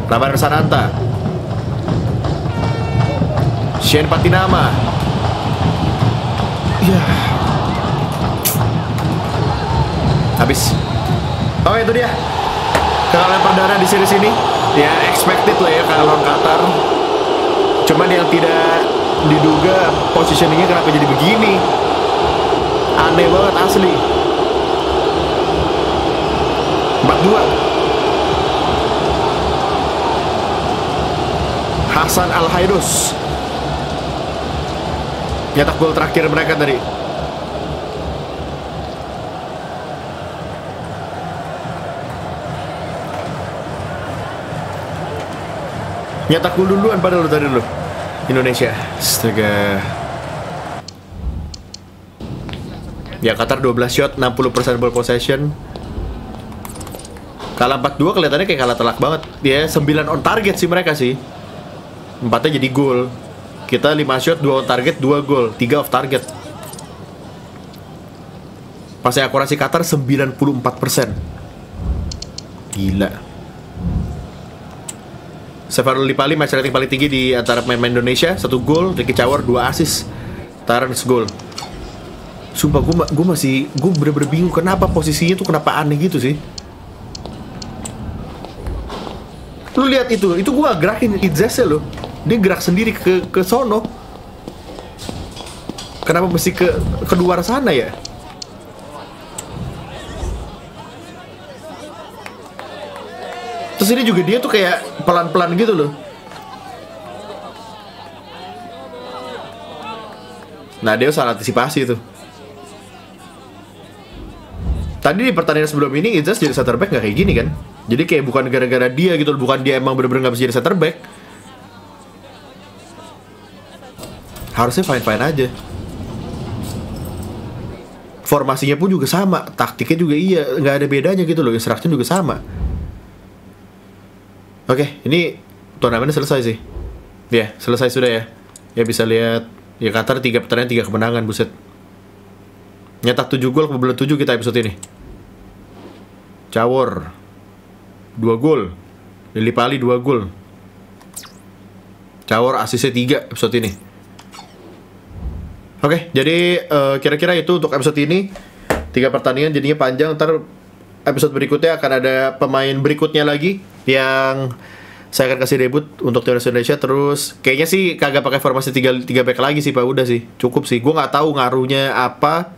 Laban Sananta Shane Patinama Ya Habis Oh itu dia Kekalahan perdana di series ini Ya expected lah ya kalau Qatar. Cuman yang tidak diduga positioningnya kenapa jadi begini? Aneh banget asli. 4-2 Hasan Al Haidus nyetak gol terakhir mereka tadi nyetak gol duluan padahal tadi dulu Indonesia. Astaga. Ya Qatar 12 shot 60% ball possession. Kalah 4-2 kelihatannya kayak kalah telak banget. Dia 9 on target sih mereka sih. Empatnya jadi gol. Kita 5 shot 2 on target 2 gol. 3 off target. Pasnya akurasi Qatar 94% gila Sefarul Lipali match rating paling tinggi di antara pemain Indonesia satu gol Ricky Cawar 2 assist Tarans gol Sumpah gue gue masih gue bener-bener bingung kenapa posisinya tuh kenapa aneh gitu sih Lu lihat itu, itu gua gerakin Idzese loh. Dia gerak sendiri ke ke sono. Kenapa mesti ke ke luar sana ya? Terus ini juga dia tuh kayak pelan-pelan gitu loh. Nah dia salah antisipasi tuh. Tadi di pertandingan sebelum ini Idzas jadi center back nggak kayak gini kan? Jadi kayak bukan gara-gara dia gitu, bukan dia emang bener-bener gak bisa jadi center back. Harusnya fine-fine aja. Formasinya pun juga sama, taktiknya juga iya, nggak ada bedanya gitu loh, instruction juga sama. Oke, ini turnamennya selesai sih. Ya, selesai sudah ya. Ya bisa lihat, ya Qatar tiga pertandingan tiga kemenangan, buset. Nyetak 7 gol ke 7 kita episode ini. Cawor, dua gol Lili Pali dua gol Cawor asisnya tiga episode ini Oke, jadi uh, kira-kira itu untuk episode ini Tiga pertandingan jadinya panjang Ntar episode berikutnya akan ada pemain berikutnya lagi Yang saya akan kasih debut untuk timnas Indonesia terus kayaknya sih kagak pakai formasi tiga tiga back lagi sih pak. Udah sih cukup sih. Gue nggak tahu ngaruhnya apa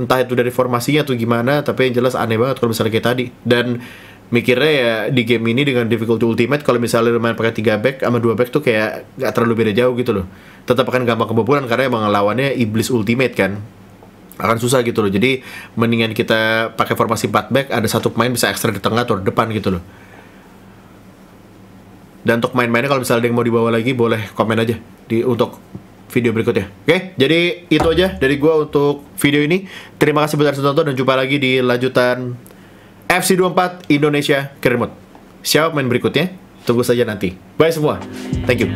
entah itu dari formasinya atau gimana tapi yang jelas aneh banget kalau misalnya kayak tadi. Dan mikirnya ya di game ini dengan difficulty ultimate kalau misalnya main pakai 3 back sama 2 back tuh kayak gak terlalu beda jauh gitu loh. Tetap akan gampang kebobolan karena emang lawannya iblis ultimate kan. Akan susah gitu loh. Jadi mendingan kita pakai formasi 4 back ada satu pemain bisa ekstra di tengah atau di depan gitu loh dan untuk main-mainnya kalau misalnya ada yang mau dibawa lagi boleh komen aja di untuk video berikutnya. Oke, jadi itu aja dari gua untuk video ini. Terima kasih buat nonton dan jumpa lagi di lanjutan FC24 Indonesia Kermut. Siapa main berikutnya? Tunggu saja nanti. Bye semua. Thank you.